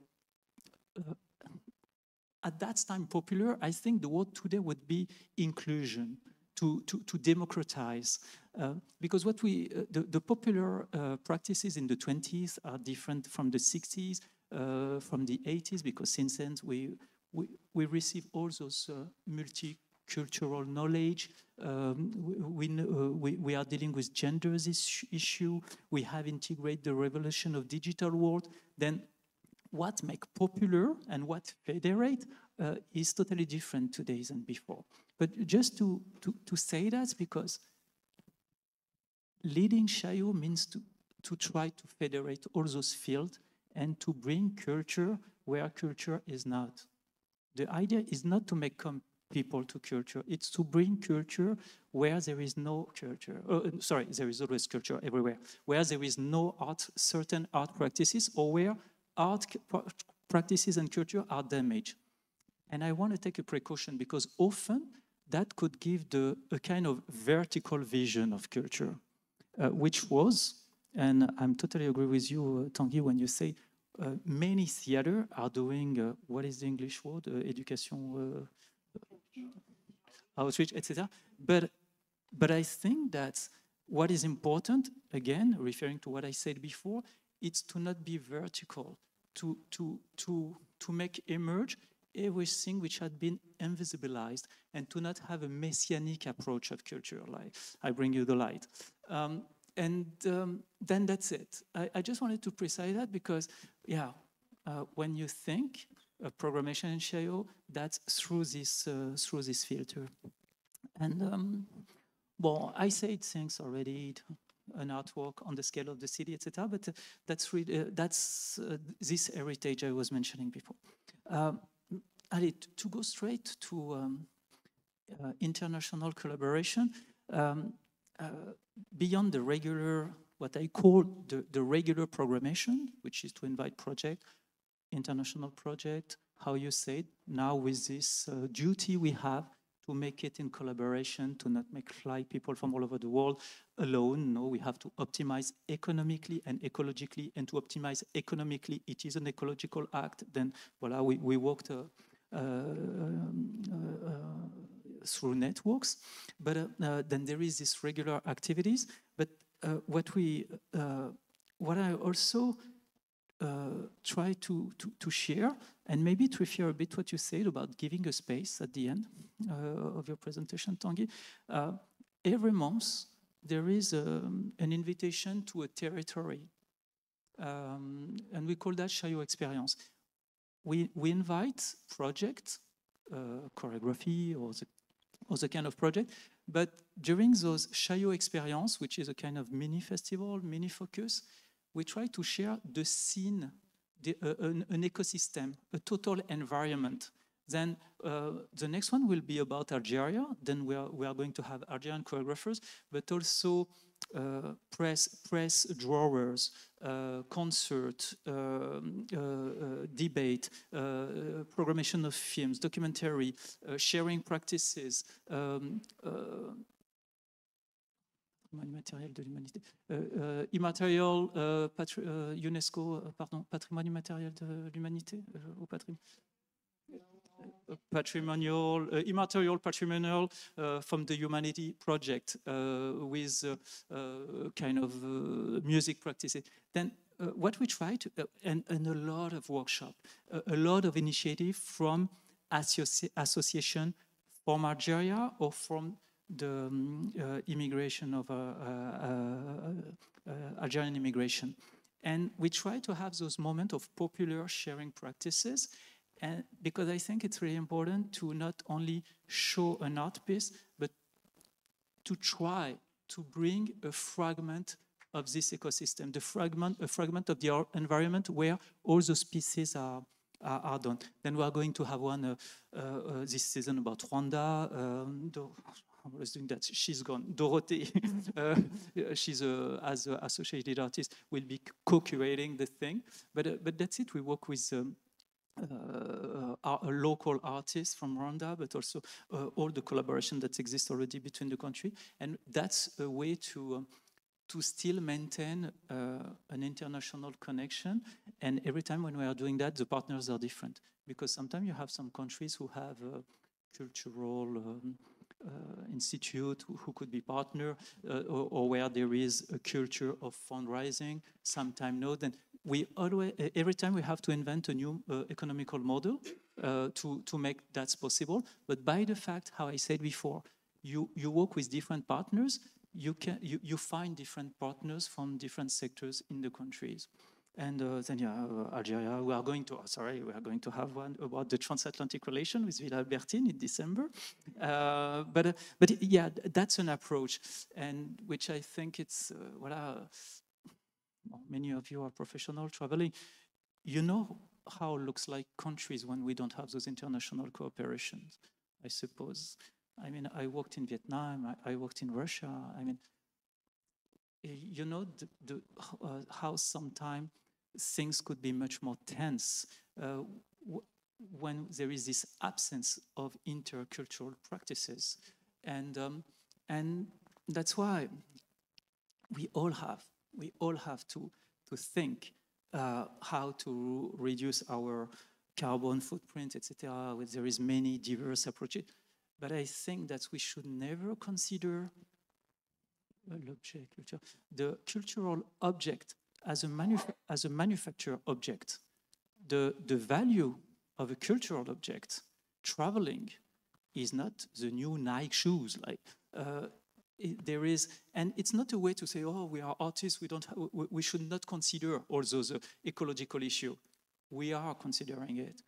at that time popular, I think the word today would be inclusion, to, to, to democratize. Uh, because what we, uh, the, the popular uh, practices in the 20s are different from the 60s, from the 80s, because since then we, we, we receive all those multi cultural knowledge. Um, we, we, uh, we, we, are dealing with genders issue. We have integrated the revolution of digital world. Then what make popular and what federate uh, is totally different today than before. But just to, to, to say that because leading Chaillot means to, to try to federate all those fields and to bring culture where culture is not. The idea is not to make people to culture. It's to bring culture where there is no culture. Uh, sorry, there is always culture everywhere. Where there is no art, certain art practices, or where art practices and culture are damaged. And I want to take a precaution because often that could give the, a kind of vertical vision of culture, uh, which was, and I'm totally agree with you, uh, Tanguy, when you say uh, many theater are doing, uh, what is the English word, uh, education, outreach, etc. But, but I think that what is important, again, referring to what I said before, it's to not be vertical, to, to, to, to make emerge everything which had been invisibilized and to not have a messianic approach of culture, like I bring you the light. Um, and um, then that's it. I, I, just wanted to precise that because, yeah, uh, when you think of programmation in Chaillot, that's through this, uh, through this filter. And um, well, I said things already, an artwork on the scale of the city, etc. But uh, that's really, uh, that's uh, this heritage I was mentioning before. Um, Ali, to go straight to um, international collaboration, um, beyond the regular, what I call the, the regular programmation, which is to invite project, international project, how you said, now with this uh, duty we have to make it in collaboration, to not make fly people from all over the world alone. No, we have to optimize economically and ecologically. And to optimize economically, it is an ecological act. Then, voila, we, we worked uh, uh, uh, through networks. But uh, then there is this regular activities. But what we, what I also uh, try to, to, to, share and maybe to refer a bit what you said about giving a space at the end uh, of your presentation, Tanguy. Uh, every month, there is um, an invitation to a territory, um, and we call that Chaillot Experience. We, we invite projects, uh, choreography or the other kind of project. But during those Chaillot experience, which is a kind of mini festival, mini focus, we try to share the scene, the, uh, an, an, ecosystem, a total environment. Then uh, the next one will be about Algeria. Then we are, we are going to have Algerian choreographers, but also uh, press, press drawers, uh, concert, um, uh, debate, programmation of films, documentary, sharing practices, um, immatériel de l'humanité, euh, immatériel, euh, euh, UNESCO, pardon, patrimoine immatériel de l'humanité, au patrimoine patrimonial, uh, immaterial patrimonial uh, from the Humanity Project uh, with kind of music practices. Then what we try to, and, and, a lot of workshop, a lot of initiative from associ association from Algeria or from the um, uh, immigration of uh, uh, Algerian immigration. And we try to have those moments of popular sharing practices and because I think it's really important to not only show an art piece, but to try to bring a fragment of this ecosystem, the fragment, a fragment of the environment where all those pieces are, are, are done. Then we are going to have one uh, uh, uh, this season about Rwanda. Um, I was doing that. She's gone. Dorothée, uh, she's a, as an associated artist, will be co-curating the thing. But uh, but that's it. We work with um, uh, uh, local artists from Rwanda, but also uh, all the collaboration that exists already between the country. And that's a way to um, to still maintain uh, an international connection. And every time when we are doing that, the partners are different because sometimes you have some countries who have cultural um, uh, institute who, could be partner uh, or, or, where there is a culture of fundraising, sometimes no. Then we always, every time we have to invent a new uh, economical model uh, to, to make that possible. But by the fact, how I said before, you, you work with different partners, you, can, you, you find different partners from different sectors in the countries. And uh, then, yeah, uh, Algeria, we are going to, oh, sorry, we are going to have one about the transatlantic relation with Villa Albertine in December. Uh, but, uh, but yeah, that's an approach, and which I think it's, uh, voilà, many of you are professional traveling. You know how looks like countries when we don't have those international cooperations, I suppose. I mean, I worked in Vietnam, I, I worked in Russia. I mean, you know the, the, uh, how sometimes things could be much more tense uh, when there is this absence of intercultural practices. And, um, and that's why we all have we all have to, to think uh, how to reduce our carbon footprint, etc. There is many diverse approaches, but I think that we should never consider the cultural object as a, as a manufacture object. The, the value of a cultural object, traveling, is not the new Nike shoes. Like uh, it, there is, and it's not a way to say, oh, we are artists, we, don't we, we should not consider all those uh, ecological issues. We are considering it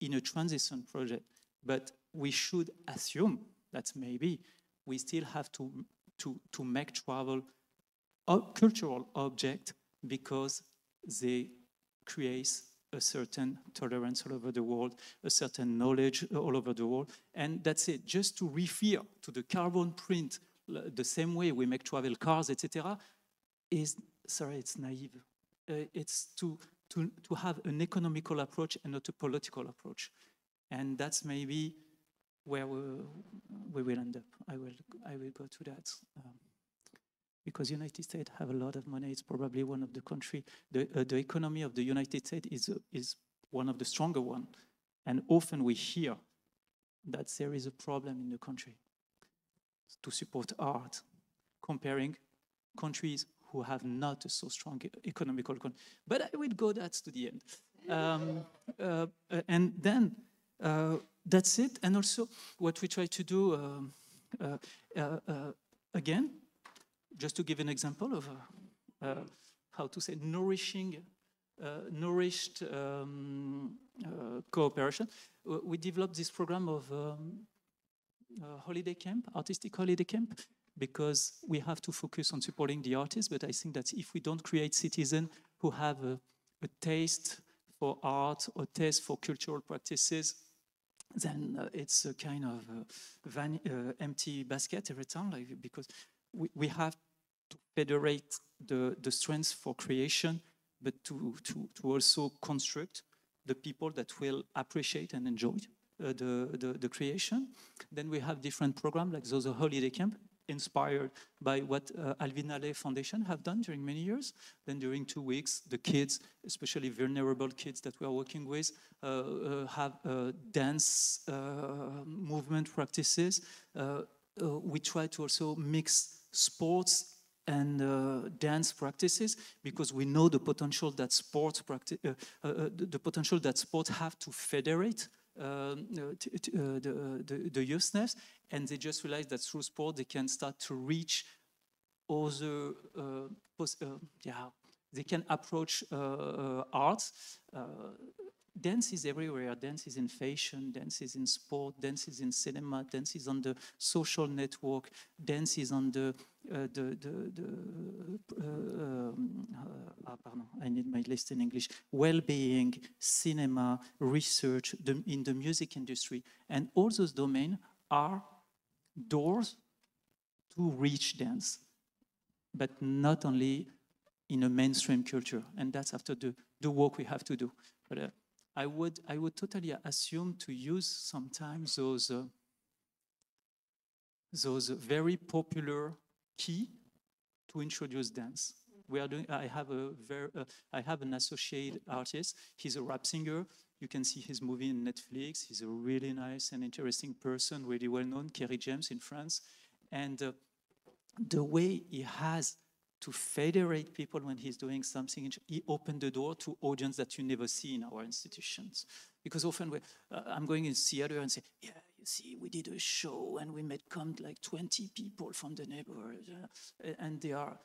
in a transition project, but we should assume that maybe we still have to, to, to make travel a cultural object because they create a certain tolerance all over the world, a certain knowledge all over the world. And that's it, just to refer to the carbon print the same way we make travel cars, etc., is, sorry, it's naive. Uh, it's to, to, to have an economical approach and not a political approach. And that's maybe where we, we will end up. I will, I will go to that. Um, because United States have a lot of money. It's probably one of the country, the, uh, the economy of the United States is, uh, is one of the stronger one. And often we hear that there is a problem in the country to support art, comparing countries who have not a so strong economical. Con but I will go that to the end. Um, uh, and then uh, that's it. And also what we try to do, um, uh, uh, uh again, just to give an example of uh, how to say nourishing, nourished um, cooperation, we developed this program of um, uh, holiday camp, artistic holiday camp, because we have to focus on supporting the artists. But I think that if we don't create citizens who have a, a taste for art or taste for cultural practices, then uh, it's a kind of uh, van, uh, empty basket every time, like, because we, we have to federate the, the strengths for creation, but to, to, to also construct the people that will appreciate and enjoy uh, the, the, the, creation. Then we have different programs like those Holiday Camp, inspired by what uh, Alvin Ailey Foundation have done during many years. Then during two weeks, the kids, especially vulnerable kids that we are working with, uh, uh, have uh, dance uh, movement practices. Uh, we try to also mix sports and uh, dance practices because we know the potential that sports practice, uh, uh, uh, the, the, potential that sports have to federate um, uh, uh, the, the, the youthness and they just realize that through sport they can start to reach other yeah they can approach arts dance is everywhere. Dance is in fashion, dance is in sport, dance is in cinema, dance is on the social network, dance is on the, uh, the, the, the uh, um, uh, ah, pardon, I need my list in English, well-being, cinema, research, the, in the music industry. And all those domains are doors to reach dance, but not only in a mainstream culture. And that's after the, the work we have to do. But, uh, I would, I would totally assume to use sometimes those, uh, those very popular key to introduce dance. We are doing, I have a very, uh, I have an associate artist. He's a rap singer. You can see his movie in Netflix. He's a really nice and interesting person, really well known, Kery James in France. And uh, the way he has to federate people when he's doing something. He opened the door to audience that you never see in our institutions. Because often uh, I'm going in theater and say, yeah, you see, we did a show and we met come like 20 people from the neighborhood. Uh, and they are,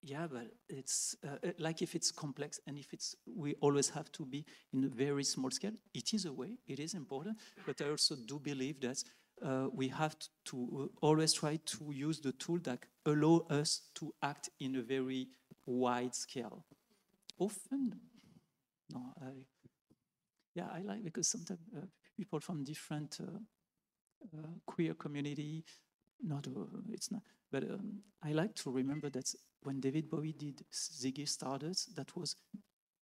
yeah, but it's uh, uh, like if it's complex and if it's, we always have to be in a very small scale. It is a way, it is important, but I also do believe that uh, we have to always try to use the tool that allow us to act in a very wide scale. Often, no, I, yeah, I like because sometimes uh, people from different uh, uh queer community, not uh, it's not, but um, I like to remember that when David Bowie did Ziggy Stardust, that was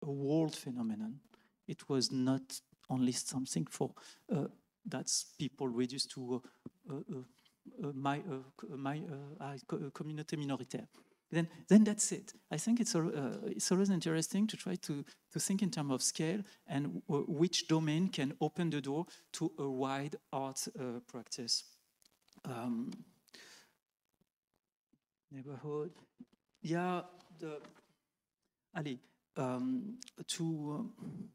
a world phenomenon. It was not only something for uh, that's people reduced to uh, uh, uh, my, my community minoritaire. Then, then that's it. I think it's, it's always interesting to try to, to think in terms of scale and which domain can open the door to a wide art practice. Um, neighborhood. Yeah, the, allez, um, to, um,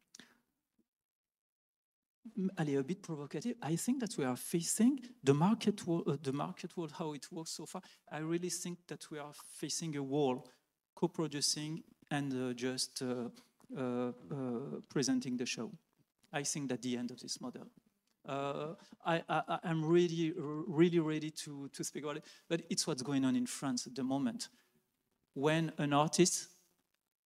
a bit provocative, I think that we are facing the market world, uh, the market world, how it works so far. I really think that we are facing a wall, co-producing and uh, just uh, uh, uh presenting the show. I think that the end of this model. Uh, I, I, am really, really ready to, to speak about it, but it's what's going on in France at the moment. When an artist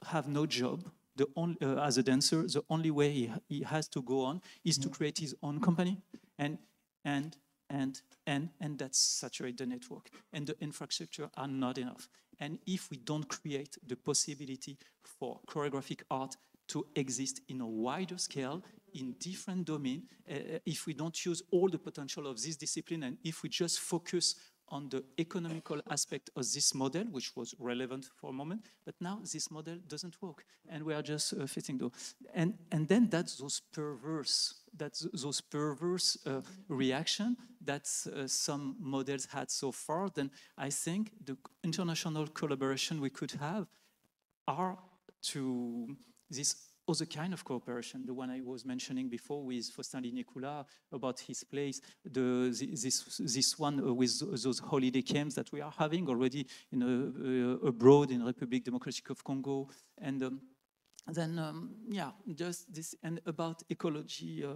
have no job, the only, uh, as a dancer, the only way he, he has to go on is to create his own company and, and, and, and, and that's saturate the network. And the infrastructure are not enough. And if we don't create the possibility for choreographic art to exist in a wider scale, in different domains, uh, uh, if we don't use all the potential of this discipline, and if we just focus on the economical aspect of this model, which was relevant for a moment, but now this model doesn't work, and we are just uh, fitting though. And and then that's those perverse, that's those perverse uh, reaction that uh, some models had so far. Then I think the international collaboration we could have are to this other kind of cooperation, the one I was mentioning before with Faustin Linyekula about his place, the, this, this one with those holiday camps that we are having already in a, uh, abroad in Republic Democratic of Congo. And um, then, um, yeah, just this, and about ecology, uh,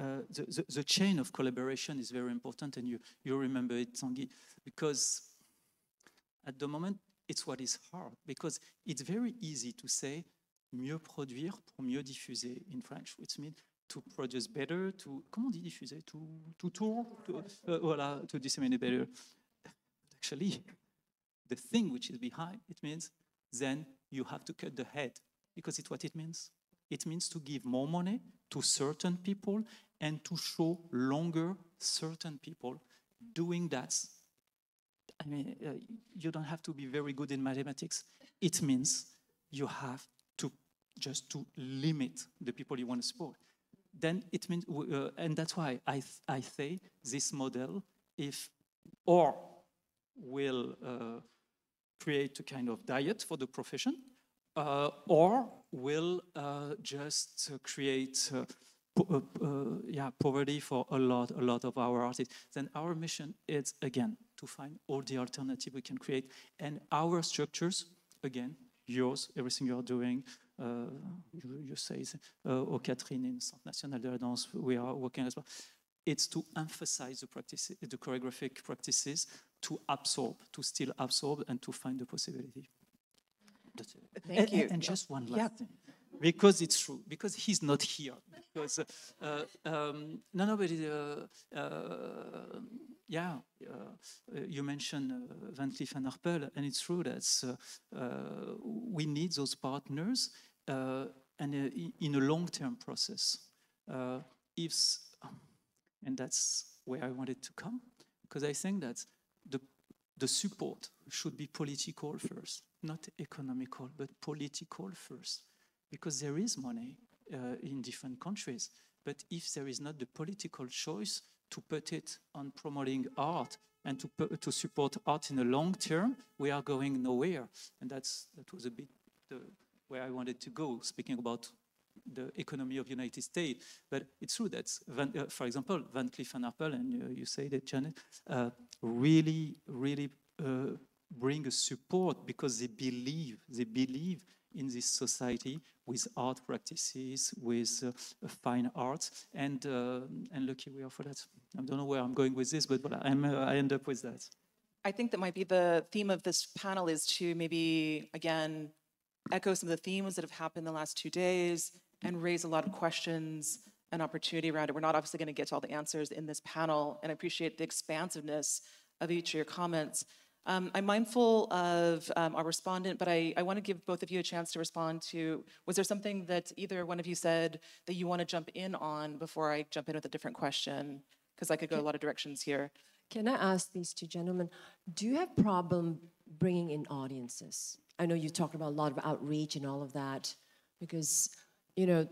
uh, the, the, the chain of collaboration is very important, and you, you remember it, Tanguy, because at the moment, it's what is hard, because it's very easy to say mieux produire pour mieux diffuser in French, which means to produce better, to, comment on dit diffuser, to, to tour, to, uh, voilà, to disseminate better. But Actually, the thing which is behind, it means then you have to cut the head, because it's what it means. It means to give more money to certain people and to show longer certain people. Doing that, I mean, uh, you don't have to be very good in mathematics. It means you have just to limit the people you want to support. Then it means, uh, and that's why I, th I say this model, if or will uh, create a kind of diet for the profession, uh, or will uh, just uh, create uh, po yeah, poverty for a lot, a lot of our artists. Then our mission is, again, to find all the alternative we can create. And our structures, again, yours, everything you're doing, uh, you, you, say, uh, au Catherine in Centre National de la Danse, we are working as well. It's to emphasize the practices, the choreographic practices, to absorb, to still absorb, and to find the possibility. Thank and, you. And, and just one last yeah. thing, because it's true, because he's not here. Because uh, um, no, no, but uh, uh, yeah, uh, you mentioned uh, Van Cleef and Arpels, and it's true that uh, we need those partners, and in a long-term process. if and that's where I wanted to come, because I think that the the support should be political first, not economical, but political first, because there is money uh, in different countries. But if there is not the political choice to put it on promoting art and to, put, to support art in the long term, we are going nowhere. And that's, that was a bit the, where I wanted to go, speaking about the economy of the United States. But it's true that, Van, uh, for example, Van Cleef and Arpels, and uh, you say that, Janet, uh, really, really uh, bring a support because they believe, they believe in this society with art practices, with uh, fine arts, and uh, and lucky we are for that. I don't know where I'm going with this, but, but I'm, uh, I end up with that. I think that might be the theme of this panel is to maybe again echo some of the themes that have happened the last two days and raise a lot of questions and opportunity around it. We're not obviously going to get to all the answers in this panel, and I appreciate the expansiveness of each of your comments. Um, I'm mindful of um, our respondent, but I, I want to give both of you a chance to respond to, was there something that either one of you said that you want to jump in on before I jump in with a different question? Because I could go a lot of directions here. Can I ask these two gentlemen, do you have problem bringing in audiences? I know you talked about a lot of outreach and all of that, because, you know,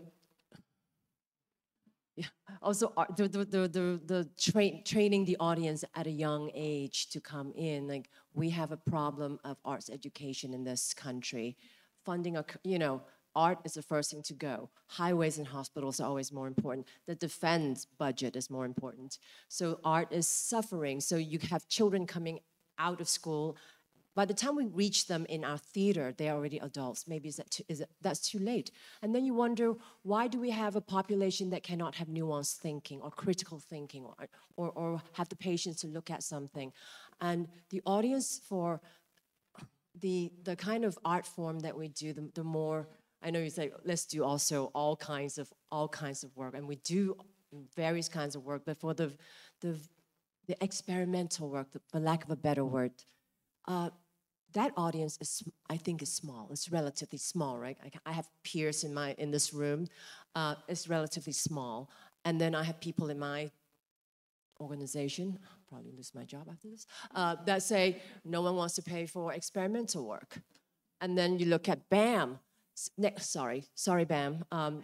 also uh, the the the the, the tra training the audience at a young age to come in like we have a problem of arts education in this country. Funding a you know art is the first thing to go. Highways and hospitals are always more important. The defense budget is more important. So art is suffering. So you have children coming out of school by the time we reach them in our theater, they're already adults. Maybe is that too, is it, that's too late. And then you wonder, why do we have a population that cannot have nuanced thinking or critical thinking or, or, or have the patience to look at something? And the audience for the, the kind of art form that we do, the, the more, I know you say, let's do also all kinds of, all kinds of work. And we do various kinds of work, but for the, the, the experimental work, the, for lack of a better word, uh, that audience is, I think, is small. It's relatively small, right? I, I have peers in my in this room. Uh, it's relatively small, and then I have people in my organization, probably lose my job after this, uh, that say no one wants to pay for experimental work, and then you look at BAM. Next, sorry, sorry, BAM. Um,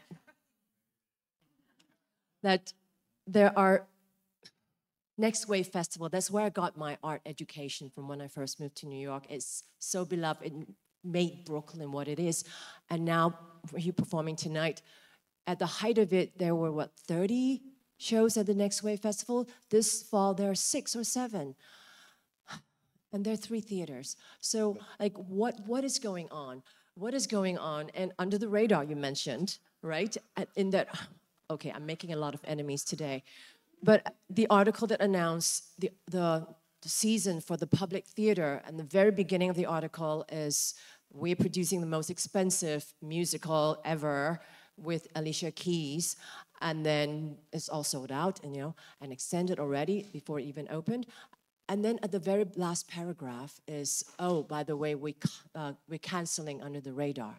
that there are Next Wave Festival, that's where I got my art education from when I first moved to New York. It's so beloved, it made Brooklyn what it is. And now, for you performing tonight, at the height of it, there were what, 30 shows at the Next Wave Festival? This fall, there are six or seven. And there are three theaters. So, like, what, what is going on? What is going on? And under the radar, you mentioned, right? In that okay, I'm making a lot of enemies today. But the article that announced the, the, season for the public theater, and the very beginning of the article is we're producing the most expensive musical ever with Alicia Keys, and then it's all sold out and you know and extended already before it even opened. And then at the very last paragraph is, oh, by the way, we uh, we're canceling under the radar.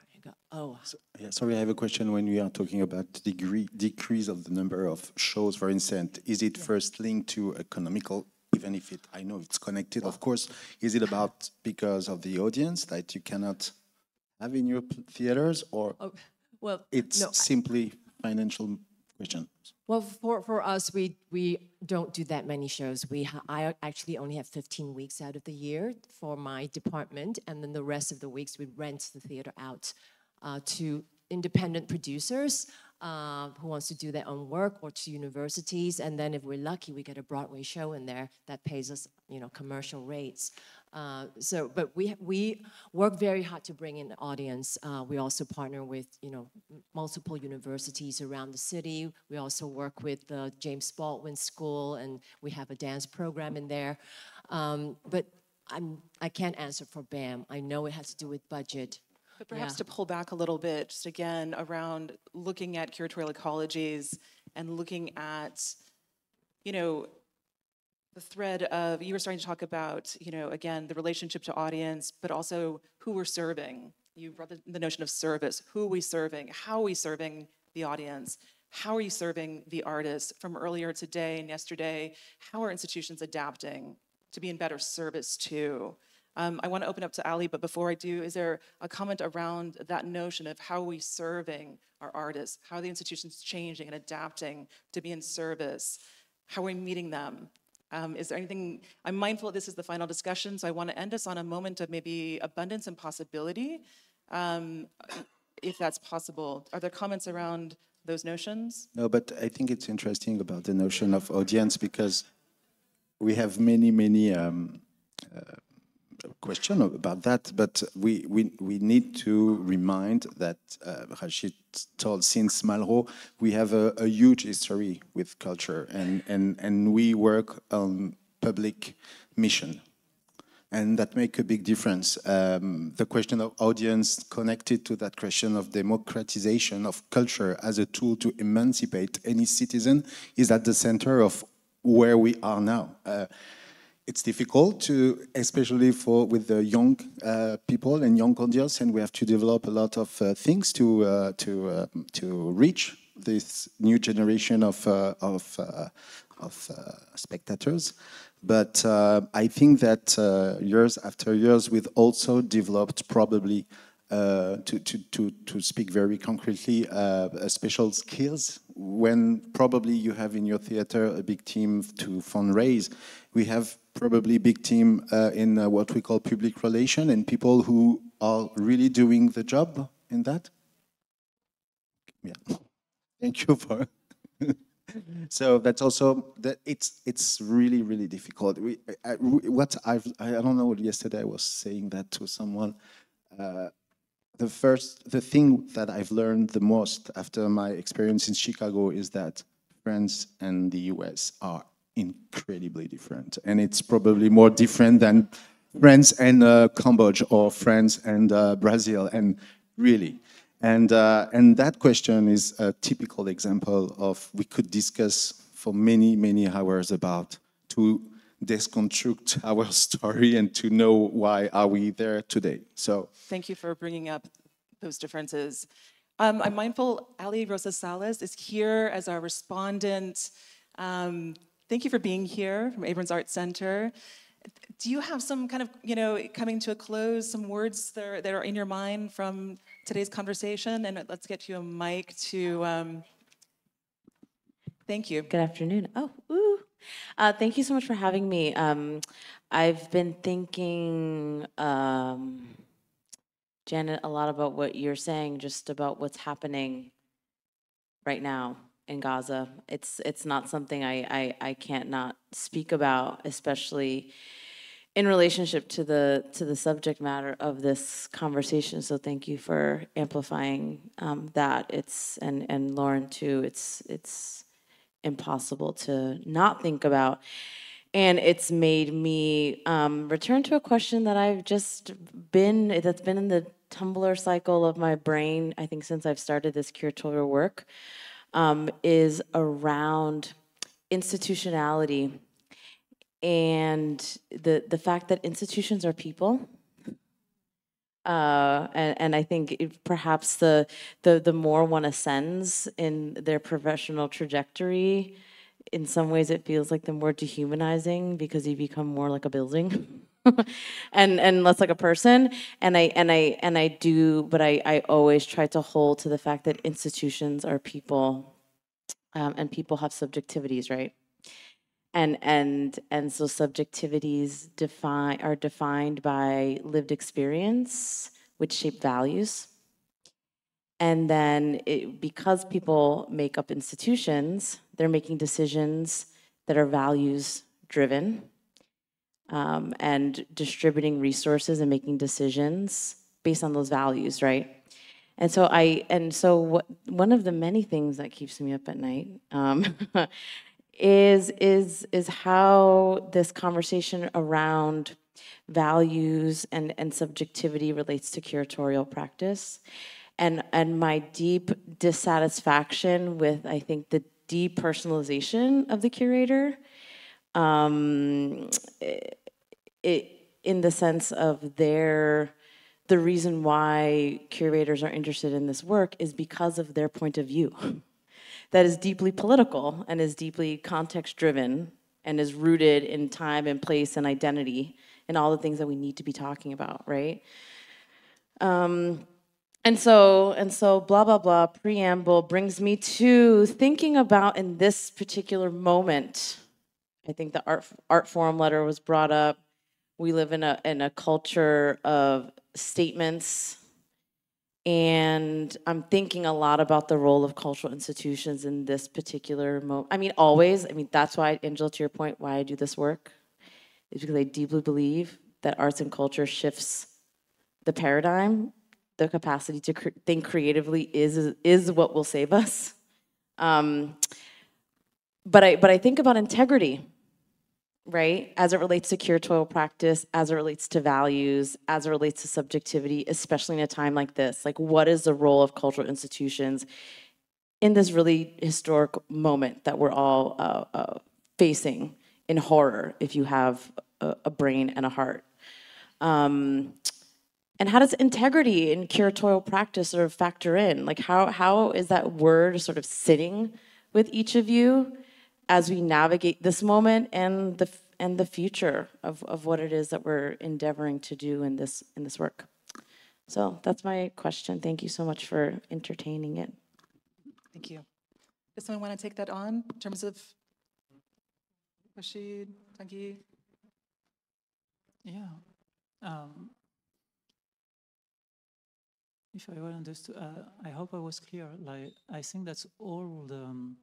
Oh, Yeah, sorry, I have a question. When we are talking about degree, decrease of the number of shows, for instance, is it first linked to economical, even if it, I know it's connected, of course, is it about because of the audience that you cannot have in your theaters, or oh, well, it's no, I- simply financial question? Well, for, for us, we, we don't do that many shows. We ha- I actually only have 15 weeks out of the year for my department, and then the rest of the weeks we rent the theater out uh, to independent producers uh, who wants to do their own work or to universities. And then if we're lucky, we get a Broadway show in there that pays us, you know, commercial rates. Uh, so, but we we work very hard to bring in the audience. Uh, we also partner with you know multiple universities around the city. We also work with the James Baldwin School, and we have a dance program in there. Um, but I'm I can't answer for BAM. I know it has to do with budget. But perhaps Yeah. to pull back a little bit, just again, around looking at curatorial ecologies and looking at, you know, the thread of, you were starting to talk about, you know, again, the relationship to audience, but also who we're serving. You brought the, the notion of service. Who are we serving? How are we serving the audience? How are you serving the artists from earlier today and yesterday? How are institutions adapting to be in better service to? Um, I want to open up to Ali, but before I do, is there a comment around that notion of how are we serving our artists? How are the institutions changing and adapting to be in service? How are we meeting them? Um, is there anything, I'm mindful this is the final discussion, so I want to end us on a moment of maybe abundance and possibility, um, if that's possible. Are there comments around those notions? No, but I think it's interesting about the notion of audience because we have many, many um, uh, question about that, but we, we, we need to remind that uh, Rachid told since Malraux, we have a, a huge history with culture and, and, and we work on public mission and that make a big difference. Um, the question of audience connected to that question of democratization of culture as a tool to emancipate any citizen is at the center of where we are now. Uh, it's difficult to, especially for with the young uh, people and young audience, and we have to develop a lot of uh, things to uh, to uh, to reach this new generation of uh, of uh, of spectators. But I think that years after years, we've also developed probably uh, to, to, to, to speak very concretely, uh, uh, special skills. When probably you have in your theater a big team to fundraise, we have probably big team uh, in uh, what we call public relation and people who are really doing the job in that. Yeah, thank you for. so that's also that it's it's really really difficult. We, I, what I've I don't know. Yesterday I was saying that to someone. Uh, the first the thing that I've learned the most after my experience in Chicago is that France and the US are incredibly different, and it's probably more different than France and uh, Cambodia or France and uh, Brazil, and really. And, uh, and that question is a typical example of we could discuss for many, many hours about to deconstruct our story and to know why are we there today. So Thank you for bringing up those differences. Um, I'm mindful Ali Rosa Salas is here as our respondent. Um, thank you for being here from Abrons Art Center. Do you have some kind of, you know, coming to a close, some words that are, that are in your mind from today's conversation? And let's get you a mic to. Um, thank you. Good afternoon. Oh, ooh. Uh, thank you so much for having me. Um, I've been thinking, um, Janet, a lot about what you're saying, just about what's happening right now in Gaza. It's it's not something I I, I can't not speak about, especially in relationship to the to the subject matter of this conversation. So thank you for amplifying um, that. It's and and Lauren too. It's it's impossible to not think about. And it's made me um, return to a question that I've just been, that's been in the Tumblr cycle of my brain, I think since I've started this curatorial work, um, is around institutionality and the, the fact that institutions are people. Uh, and, and I think perhaps the, the, the more one ascends in their professional trajectory, in some ways it feels like the more dehumanizing because you become more like a building and and less like a person. And i and i and i do but i i always try to hold to the fact that institutions are people um, and people have subjectivities right and and and so subjectivities define are defined by lived experience which shape values and then it, because people make up institutions they're making decisions that are values driven um, and distributing resources and making decisions based on those values, right? And so I, and so what, one of the many things that keeps me up at night um, is is is how this conversation around values and and subjectivity relates to curatorial practice, and and my deep dissatisfaction with I think the depersonalization of the curator um, it, in the sense of their the reason why curators are interested in this work is because of their point of view that is deeply political and is deeply context driven and is rooted in time and place and identity and all the things that we need to be talking about right um, and so, and so, blah, blah, blah, preamble brings me to thinking about in this particular moment. I think the art, Artforum letter was brought up. We live in a, in a culture of statements. And I'm thinking a lot about the role of cultural institutions in this particular moment. I mean, always. I mean, that's why, Angela, to your point, why I do this work is because I deeply believe that arts and culture shifts the paradigm the capacity to cre think creatively is is what will save us. Um, but I but I think about integrity, right? As it relates to curatorial practice, as it relates to values, as it relates to subjectivity, especially in a time like this. Like, what is the role of cultural institutions in this really historic moment that we're all uh, uh, facing in horror? If you have a, a brain and a heart. Um, and how does integrity in curatorial practice sort of factor in? Like how how is that word sort of sitting with each of you as we navigate this moment and the and the future of, of what it is that we're endeavoring to do in this in this work. So that's my question. Thank you so much for entertaining it. Thank you. Does someone want to take that on in terms of Rachid, Tanguy? Yeah. Um, if I well understood, uh, I hope I was clear. Like, I think that's all the. Um,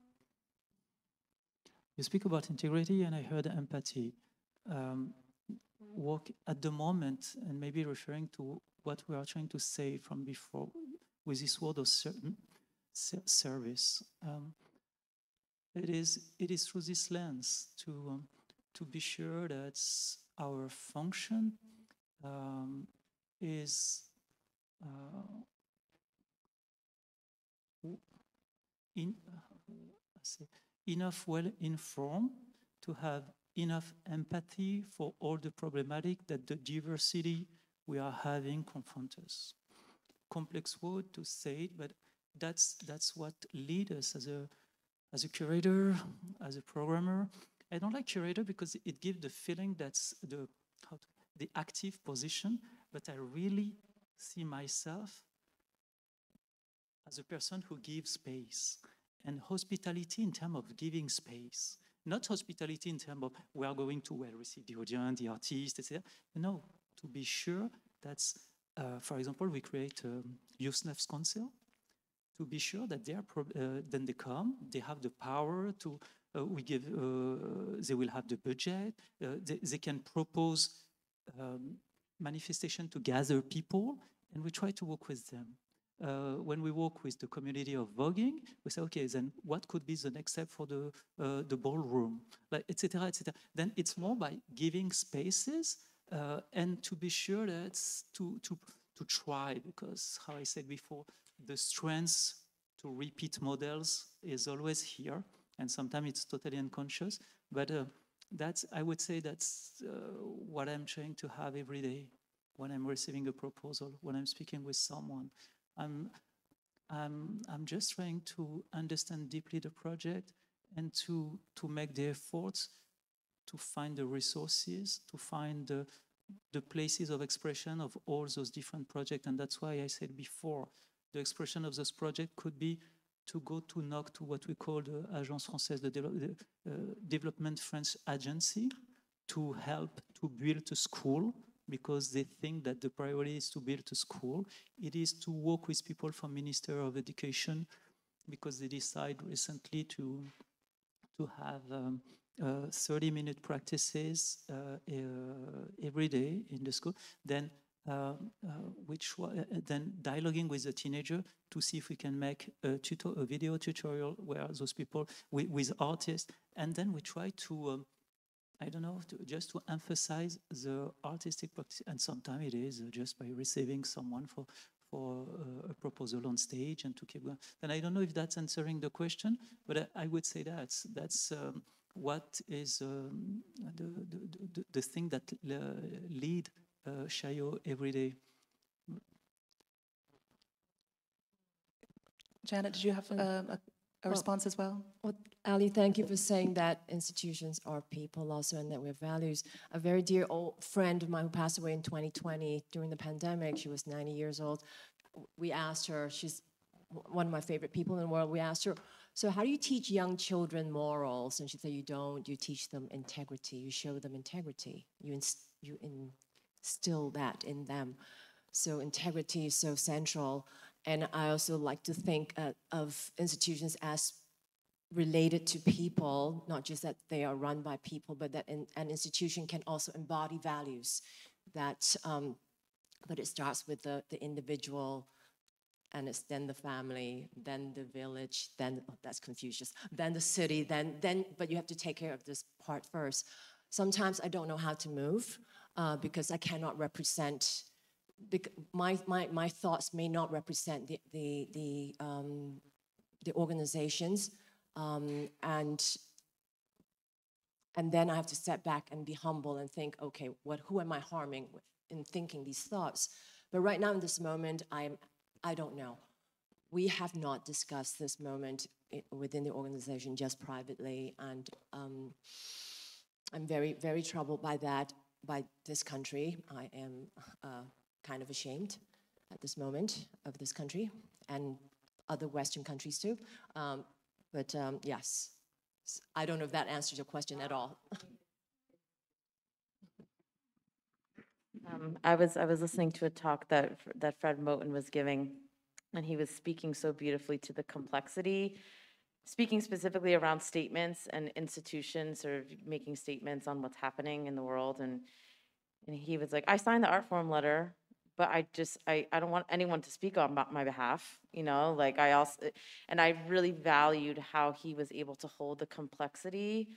you speak about integrity, and I heard empathy. Um, work at the moment, and maybe referring to what we are trying to say from before with this word of ser service. Um, it is it is through this lens to um, to be sure that our function um, is uh, in, uh, enough well informed to have enough empathy for all the problematic that the diversity we are having confront us. Complex word to say it, but that's that's what leads us as a as a curator, as a programmer. I don't like curator because it gives the feeling that's the to, the active position, but I really see myself as a person who gives space and hospitality in terms of giving space. Not hospitality in terms of we are going to well receive the audience, the artist, etc. No, to be sure that's, uh, for example, we create a Yusnef's Council to be sure that they are uh, then they come, they have the power to, uh, we give, uh, they will have the budget, uh, they, they, can propose um, manifestation to gather people, and we try to work with them. Uh, when we work with the community of voguing, we say, okay, then what could be the next step for the uh, the ballroom, like etc. etc. Then it's more by giving spaces uh, and to be sure that to to to try because how I said before, the strength to repeat models is always here, and sometimes it's totally unconscious. But uh, that's I would say that's uh, what I'm trying to have every day when I'm receiving a proposal, when I'm speaking with someone. I'm, I'm, I'm just trying to understand deeply the project and to, to make the efforts to find the resources, to find the, the places of expression of all those different projects. And that's why I said before, the expression of this project could be to go to knock to what we call the Agence Française de the, uh, Development French Agency to help to build a school because they think that the priority is to build a school. It is to work with people from Minister of Education because they decide recently to to have um, uh, 30 minute practices uh, uh, every day in the school. Then uh, uh, which uh, then dialoguing with the teenager to see if we can make a, a video tutorial where those people with, with artists, and then we try to um, I don't know, to, just to emphasize the artistic practice. And sometimes it is just by receiving someone for for uh, a proposal on stage and to keep going. And I don't know if that's answering the question, but I, I would say that's that's um, what is um, the, the, the, the, thing that uh, lead uh, Chaillot every day. Janet, did you have um, a, a response as well? Well, Ali, thank you for saying that institutions are people also and that we have values. A very dear old friend of mine who passed away in 2020 during the pandemic, she was 90 years old. We asked her, she's one of my favorite people in the world, we asked her, so how do you teach young children morals? And she said, you don't, you teach them integrity, you show them integrity, you, inst you instill that in them. So integrity is so central. And I also like to think uh, of institutions as related to people, not just that they are run by people, but that in, an institution can also embody values that, um, but it starts with the, the individual and it's then the family, then the village, then, oh, that's Confucius, then the city, then, then, but you have to take care of this part first. Sometimes I don't know how to move uh, because I cannot represent my, my, my thoughts may not represent the, the, the, um, the organizations. Um, and, and then I have to step back and be humble and think, okay, what, who am I harming in thinking these thoughts? But right now in this moment, I'm, I don't know. We have not discussed this moment within the organization just privately. And um, I'm very, very troubled by that, by this country. I am uh, kind of ashamed at this moment of this country and other Western countries too. Um, but um, yes, I don't know if that answers your question at all. Um, I was I was listening to a talk that that Fred Moten was giving, and he was speaking so beautifully to the complexity, speaking specifically around statements and institutions, sort of making statements on what's happening in the world, and and he was like, I signed the Artforum letter but I just I, I don't want anyone to speak on my behalf, you know, like I also and I really valued how he was able to hold the complexity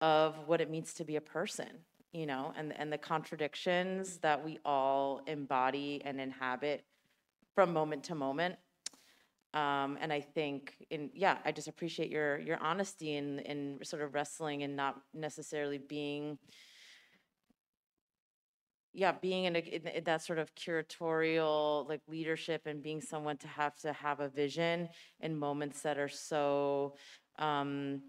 of what it means to be a person, you know, and and the contradictions that we all embody and inhabit from moment to moment. Um, and I think in yeah, I just appreciate your your honesty in in sort of wrestling and not necessarily being yeah, being in, a, in, in that sort of curatorial like leadership and being someone to have to have a vision in moments that are so um,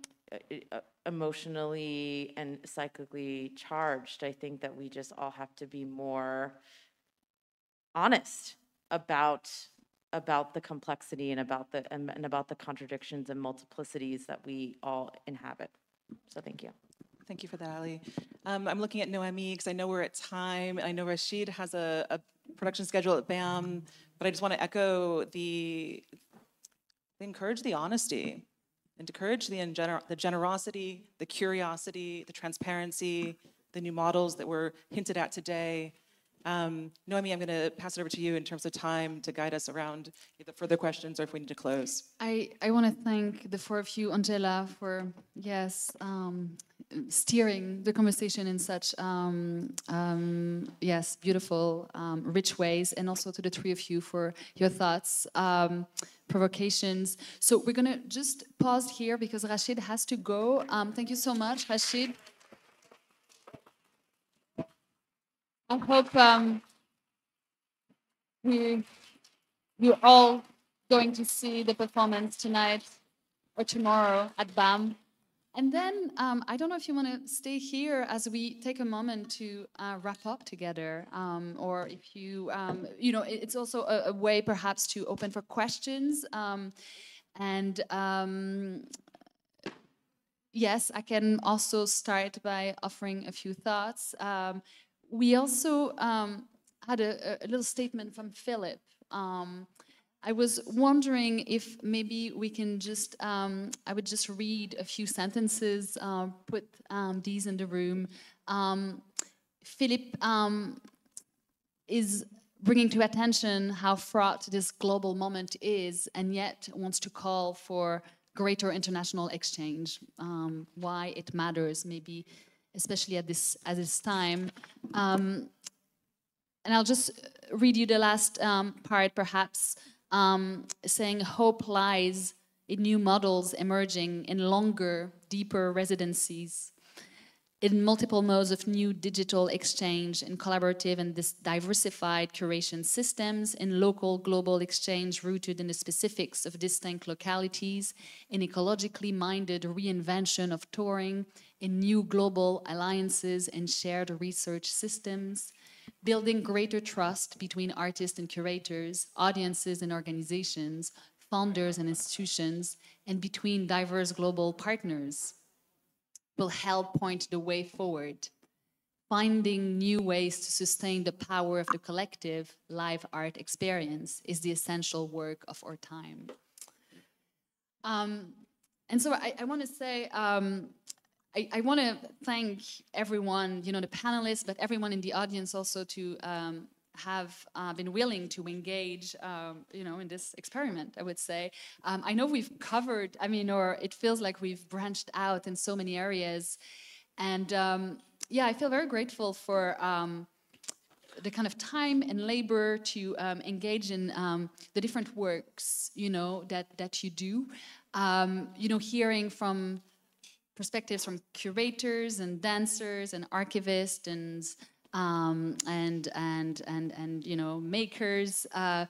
emotionally and psychically charged. I think that we just all have to be more honest about about the complexity and about the and, and about the contradictions and multiplicities that we all inhabit. So thank you. Thank you for that, Ali. Um, I'm looking at Noémie because I know we're at time. I know Rachid has a, a, production schedule at BAM, but I just want to echo the, encourage the honesty and encourage the, the generosity, the curiosity, the transparency, the the new models that were hinted at today. Um, Noémie, I'm going to pass it over to you in terms of time to guide us around either further questions or if we need to close. I, I want to thank the four of you, Angela, for, yes, um, steering the conversation in such, um, um, yes, beautiful, um, rich ways, and also to the three of you for your thoughts, um, provocations. So we're going to just pause here because Rachid has to go. Um, thank you so much, Rachid I hope um, we you're all going to see the performance tonight or tomorrow at BAM. And then um, I don't know if you want to stay here as we take a moment to uh, wrap up together, um, or if you, um, you know, it's also a, a, way perhaps to open for questions. Um, and um, yes, I can also start by offering a few thoughts. Um, we also had a, a, little statement from Philip. Um, I was wondering if maybe we can just, um, I would just read a few sentences, uh, put um, these in the room. Um, Philip um, is bringing to attention how fraught this global moment is and yet wants to call for greater international exchange, why it matters, maybe especially at this at this time. Um, and I'll just read you the last um, part, perhaps, um, saying hope lies in new models emerging in longer, deeper residencies, in multiple modes of new digital exchange, in collaborative and this diversified curation systems, in local global exchange rooted in the specifics of distinct localities, in ecologically minded reinvention of touring, in new global alliances and shared research systems, building greater trust between artists and curators, audiences and organizations, founders and institutions, and between diverse global partners will help point the way forward. Finding new ways to sustain the power of the collective live art experience is the essential work of our time. Um, and so I, I want to say, um, I, I want to thank everyone, you know, the panelists, but everyone in the audience also to um, have uh, been willing to engage, um, you know, in this experiment, I would say. Um, I know we've covered, I mean, or it feels like we've branched out in so many areas. And um, yeah, I feel very grateful for um, the kind of time and labor to um, engage in um, the different works, you know, that, that you do. you know, hearing from perspectives from curators and dancers and archivists and um, and and and and you know makers. Uh,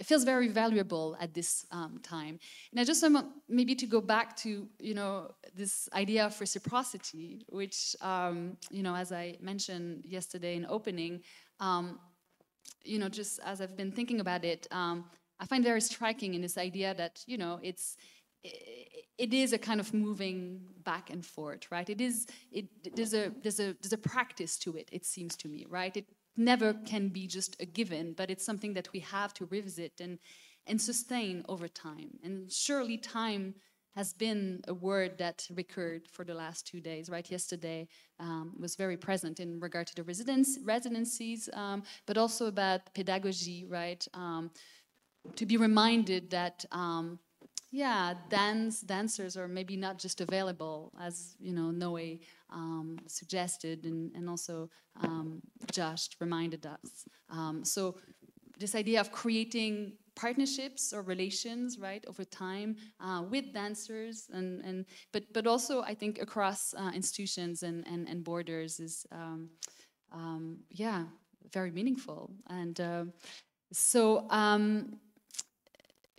it feels very valuable at this um, time. And I just want maybe to go back to you know this idea of reciprocity, which um, you know as I mentioned yesterday in opening, um, you know just as I've been thinking about it, um, I find very striking in this idea that you know it's it is a kind of moving back and forth, right? It is, it, there's, a, there's, a, there's a practice to it, it seems to me, right? It never can be just a given, but it's something that we have to revisit and, and sustain over time. And surely time has been a word that recurred for the last two days, right? Yesterday um, was very present in regard to the residence, residencies, um, but also about pedagogy, right? Um, to be reminded that um, yeah, dance dancers are maybe not just available, as you know, Noe um, suggested, and, and also um, Josh reminded us. Um, so this idea of creating partnerships or relations, right, over time uh, with dancers, and, and but but also I think across uh, institutions and, and, and borders is um, um, yeah very meaningful. And uh, so um,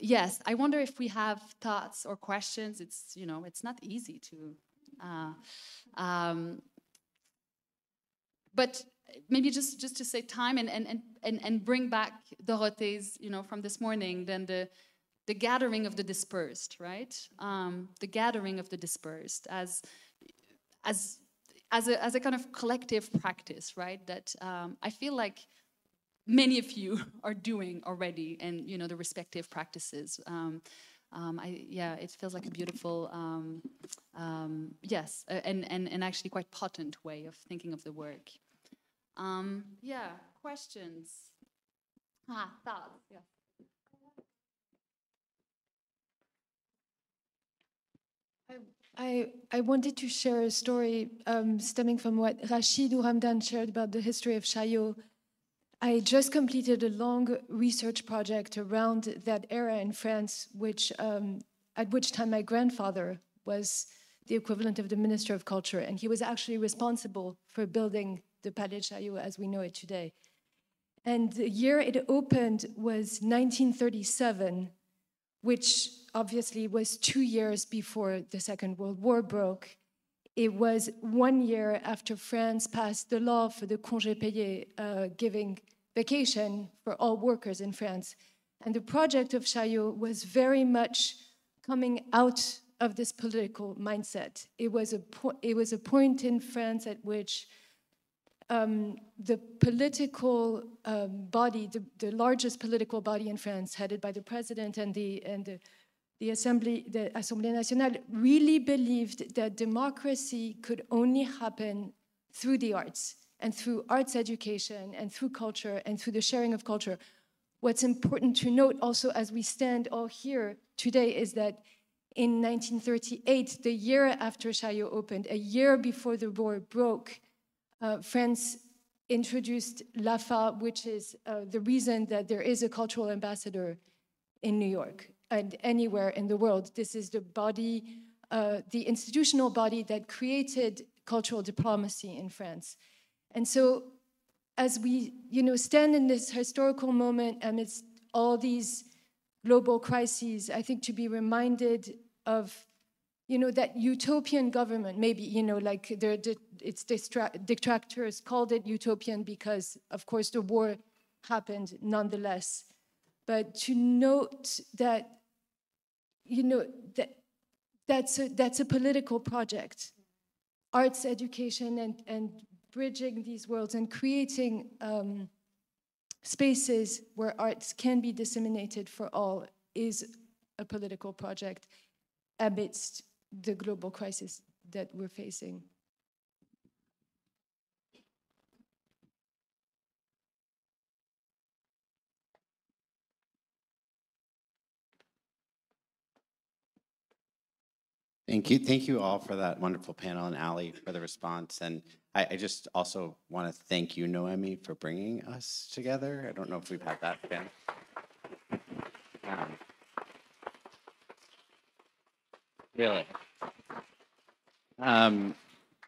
yes, I wonder if we have thoughts or questions. It's you know, it's not easy to, uh, um, but maybe just just to say time and and and and bring back Dorothée's you know from this morning. Then the the gathering of the dispersed, right? Um, the gathering of the dispersed as as as a as a kind of collective practice, right? That um, I feel like many of you are doing already and you know the respective practices um, um, I, yeah, it feels like a beautiful, um, um, yes, and, and, and actually quite potent way of thinking of the work. Um, yeah, questions? Ah, thoughts, yeah. I, I wanted to share a story um, stemming from what Rachid Ouramdane shared about the history of Chaillot. I just completed a long research project around that era in France, which um, at which time my grandfather was the equivalent of the Minister of Culture, and he was actually responsible for building the Palais de Chaillot as we know it today. And the year it opened was 1937, which obviously was two years before the Second World War broke. It was one year after France passed the law for the congé payé, uh, giving vacation for all workers in France. And the project of Chaillot was very much coming out of this political mindset. It was a, it was a point in France at which um, the political um, body, the, the, largest political body in France, headed by the president and the, and the, the Assembly, the Assemblée Nationale, really believed that democracy could only happen through the arts and through arts education and through culture and through the sharing of culture. What's important to note also as we stand all here today is that in 1938, the year after Chaillot opened, a year before the war broke, uh, France introduced LAFA, which is uh, the reason that there is a cultural ambassador in New York and anywhere in the world. This is the body, uh, the institutional body that created cultural diplomacy in France. And so as we you know, stand in this historical moment amidst all these global crises, I think to be reminded of you know, that utopian government, maybe, you know, like its detractors called it utopian because, of course, the war happened nonetheless. But to note that, you know, that that's a, that's a political project. Arts education and, and bridging these worlds and creating um, spaces where arts can be disseminated for all is a political project amidst the global crisis that we're facing. Thank you. Thank you all for that wonderful panel and Ali for the response. And I, I just also want to thank you, Noémie, for bringing us together. I don't know if we've had that been. Um, Really. Um,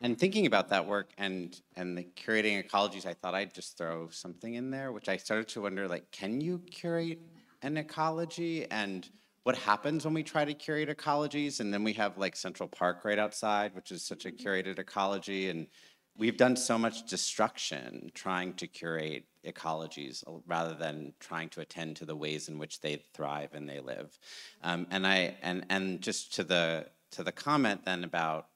and thinking about that work and and the curating ecologies, I thought I'd just throw something in there, which I started to wonder, like, can you curate an ecology? And what happens when we try to curate ecologies? And then we have like Central Park right outside, which is such a curated ecology. And we've done so much destruction trying to curate ecologies uh, rather than trying to attend to the ways in which they thrive and they live. Um, and I and and just to the to the comment then about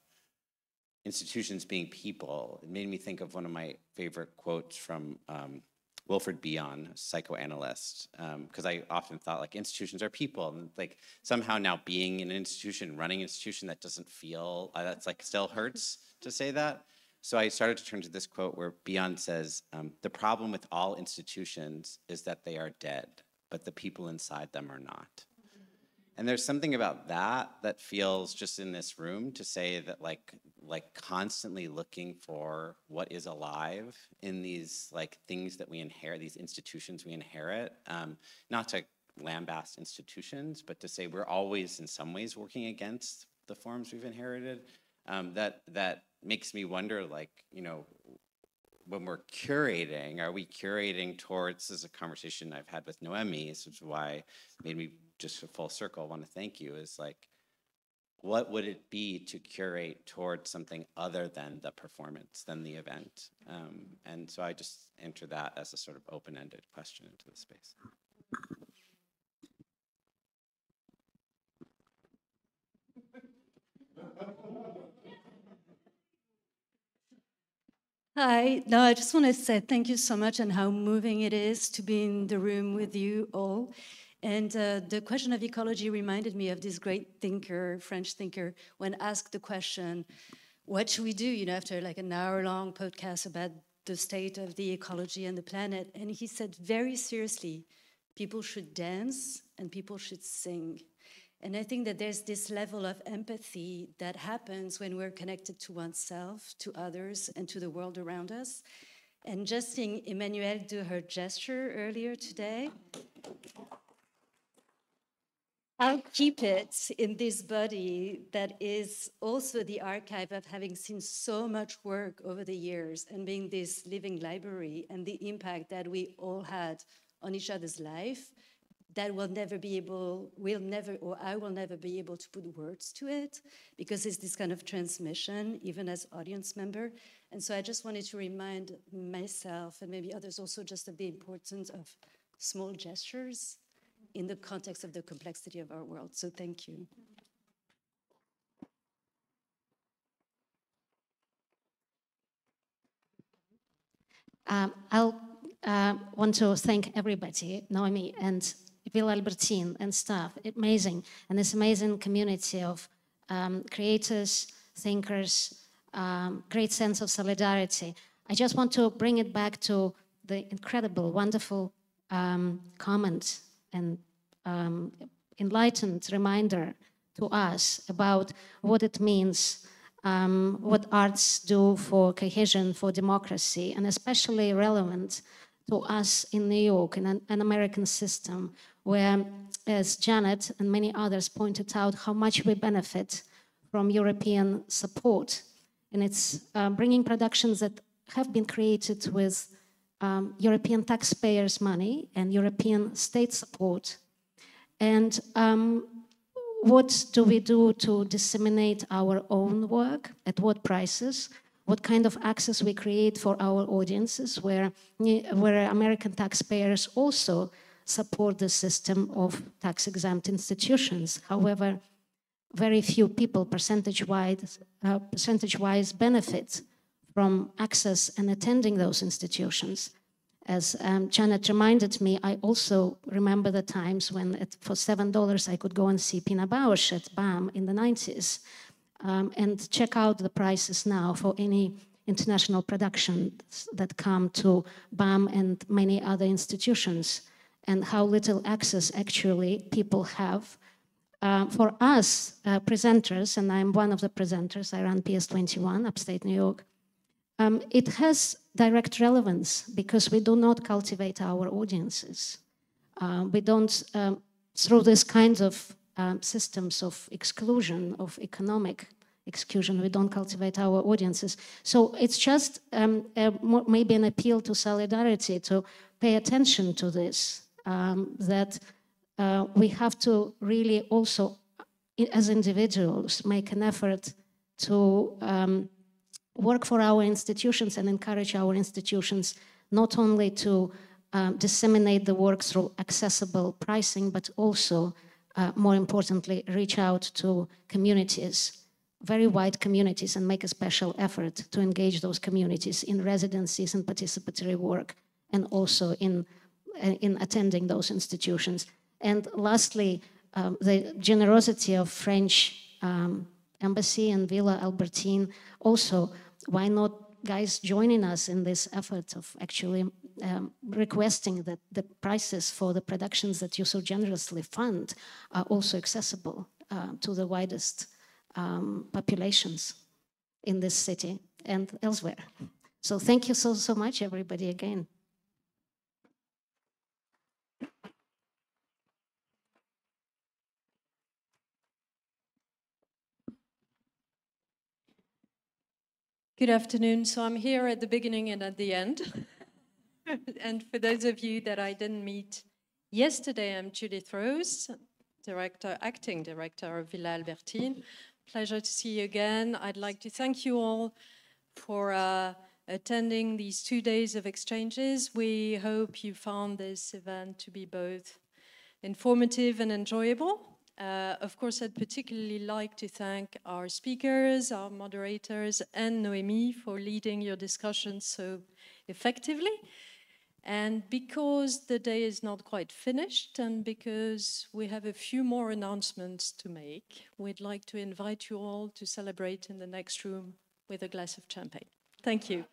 institutions being people, it made me think of one of my favorite quotes from um, Wilfred Bion, psychoanalyst, because um, I often thought like institutions are people, and like somehow now being in an institution, running an institution that doesn't feel uh, that's like still hurts to say that. So I started to turn to this quote where Bion says, um, the problem with all institutions is that they are dead, but the people inside them are not. And there's something about that that feels just in this room to say that like like constantly looking for what is alive in these like things that we inherit, these institutions we inherit, um, not to lambast institutions, but to say we're always in some ways working against the forms we've inherited. Um, that that makes me wonder, like, you know, when we're curating, are we curating towards, this is a conversation I've had with Noémie, which is why made me just a full circle, want to thank you, is like, what would it be to curate towards something other than the performance, than the event? Um, and so I just enter that as a sort of open-ended question into the space. Hi, no, I just want to say thank you so much and how moving it is to be in the room with you all. And uh, the question of ecology reminded me of this great thinker, French thinker, when asked the question, what should we do, you know, after like an hour long podcast about the state of the ecology and the planet? And he said very seriously, people should dance and people should sing. And I think that there's this level of empathy that happens when we're connected to oneself, to others, and to the world around us. And just seeing Emmanuelle do her gesture earlier today, I'll keep it in this body that is also the archive of having seen so much work over the years and being this living library and the impact that we all had on each other's life that will never be able, will never, or I will never be able to put words to it because it's this kind of transmission, even as audience member. And so I just wanted to remind myself and maybe others also just of the importance of small gestures in the context of the complexity of our world. So thank you. Um, I'll uh, want to thank everybody, Noémie and Villa Albertine and staff. Amazing. And this amazing community of um, creators, thinkers, um, great sense of solidarity. I just want to bring it back to the incredible, wonderful um, comment and um, enlightened reminder to us about what it means, um, what arts do for cohesion, for democracy, and especially relevant to us in New York, in an, an American system, where, as Janet and many others pointed out, how much we benefit from European support. And it's uh, bringing productions that have been created with um, European taxpayers' money and European state support and um, what do we do to disseminate our own work? At what prices? What kind of access we create for our audiences, where, where American taxpayers also support the system of tax exempt institutions. However, very few people percentage wise, uh, percentage wise benefit from access and attending those institutions as um, Janet reminded me, I also remember the times when it, for $7 I could go and see Pina Bausch at BAM in the 90s um, and check out the prices now for any international productions that come to BAM and many other institutions and how little access actually people have. Uh, for us uh, presenters, and I'm one of the presenters, I run PS21, upstate New York, um, it has direct relevance because we do not cultivate our audiences. Uh, we don't, um, through these kinds of um, systems of exclusion, of economic exclusion, we don't cultivate our audiences. So it's just um, a, maybe an appeal to solidarity to pay attention to this, um, that uh, we have to really also, as individuals, make an effort to um, work for our institutions and encourage our institutions not only to um, disseminate the work through accessible pricing, but also, uh, more importantly, reach out to communities, very wide communities, and make a special effort to engage those communities in residencies and participatory work, and also in, uh, in attending those institutions. And lastly, um, the generosity of French um, embassy and Villa Albertine also why not guys joining us in this effort of actually um, requesting that the prices for the productions that you so generously fund are also accessible uh, to the widest um, populations in this city and elsewhere. So thank you so, so much, everybody, again. Good afternoon. So I'm here at the beginning and at the end. and for those of you that I didn't meet yesterday, I'm Judith Rose, director, acting director of Villa Albertine. Pleasure to see you again. I'd like to thank you all for uh, attending these two days of exchanges. We hope you found this event to be both informative and enjoyable. Uh, of course, I'd particularly like to thank our speakers, our moderators, and Noémie for leading your discussion so effectively. And because the day is not quite finished and because we have a few more announcements to make, we'd like to invite you all to celebrate in the next room with a glass of champagne. Thank you.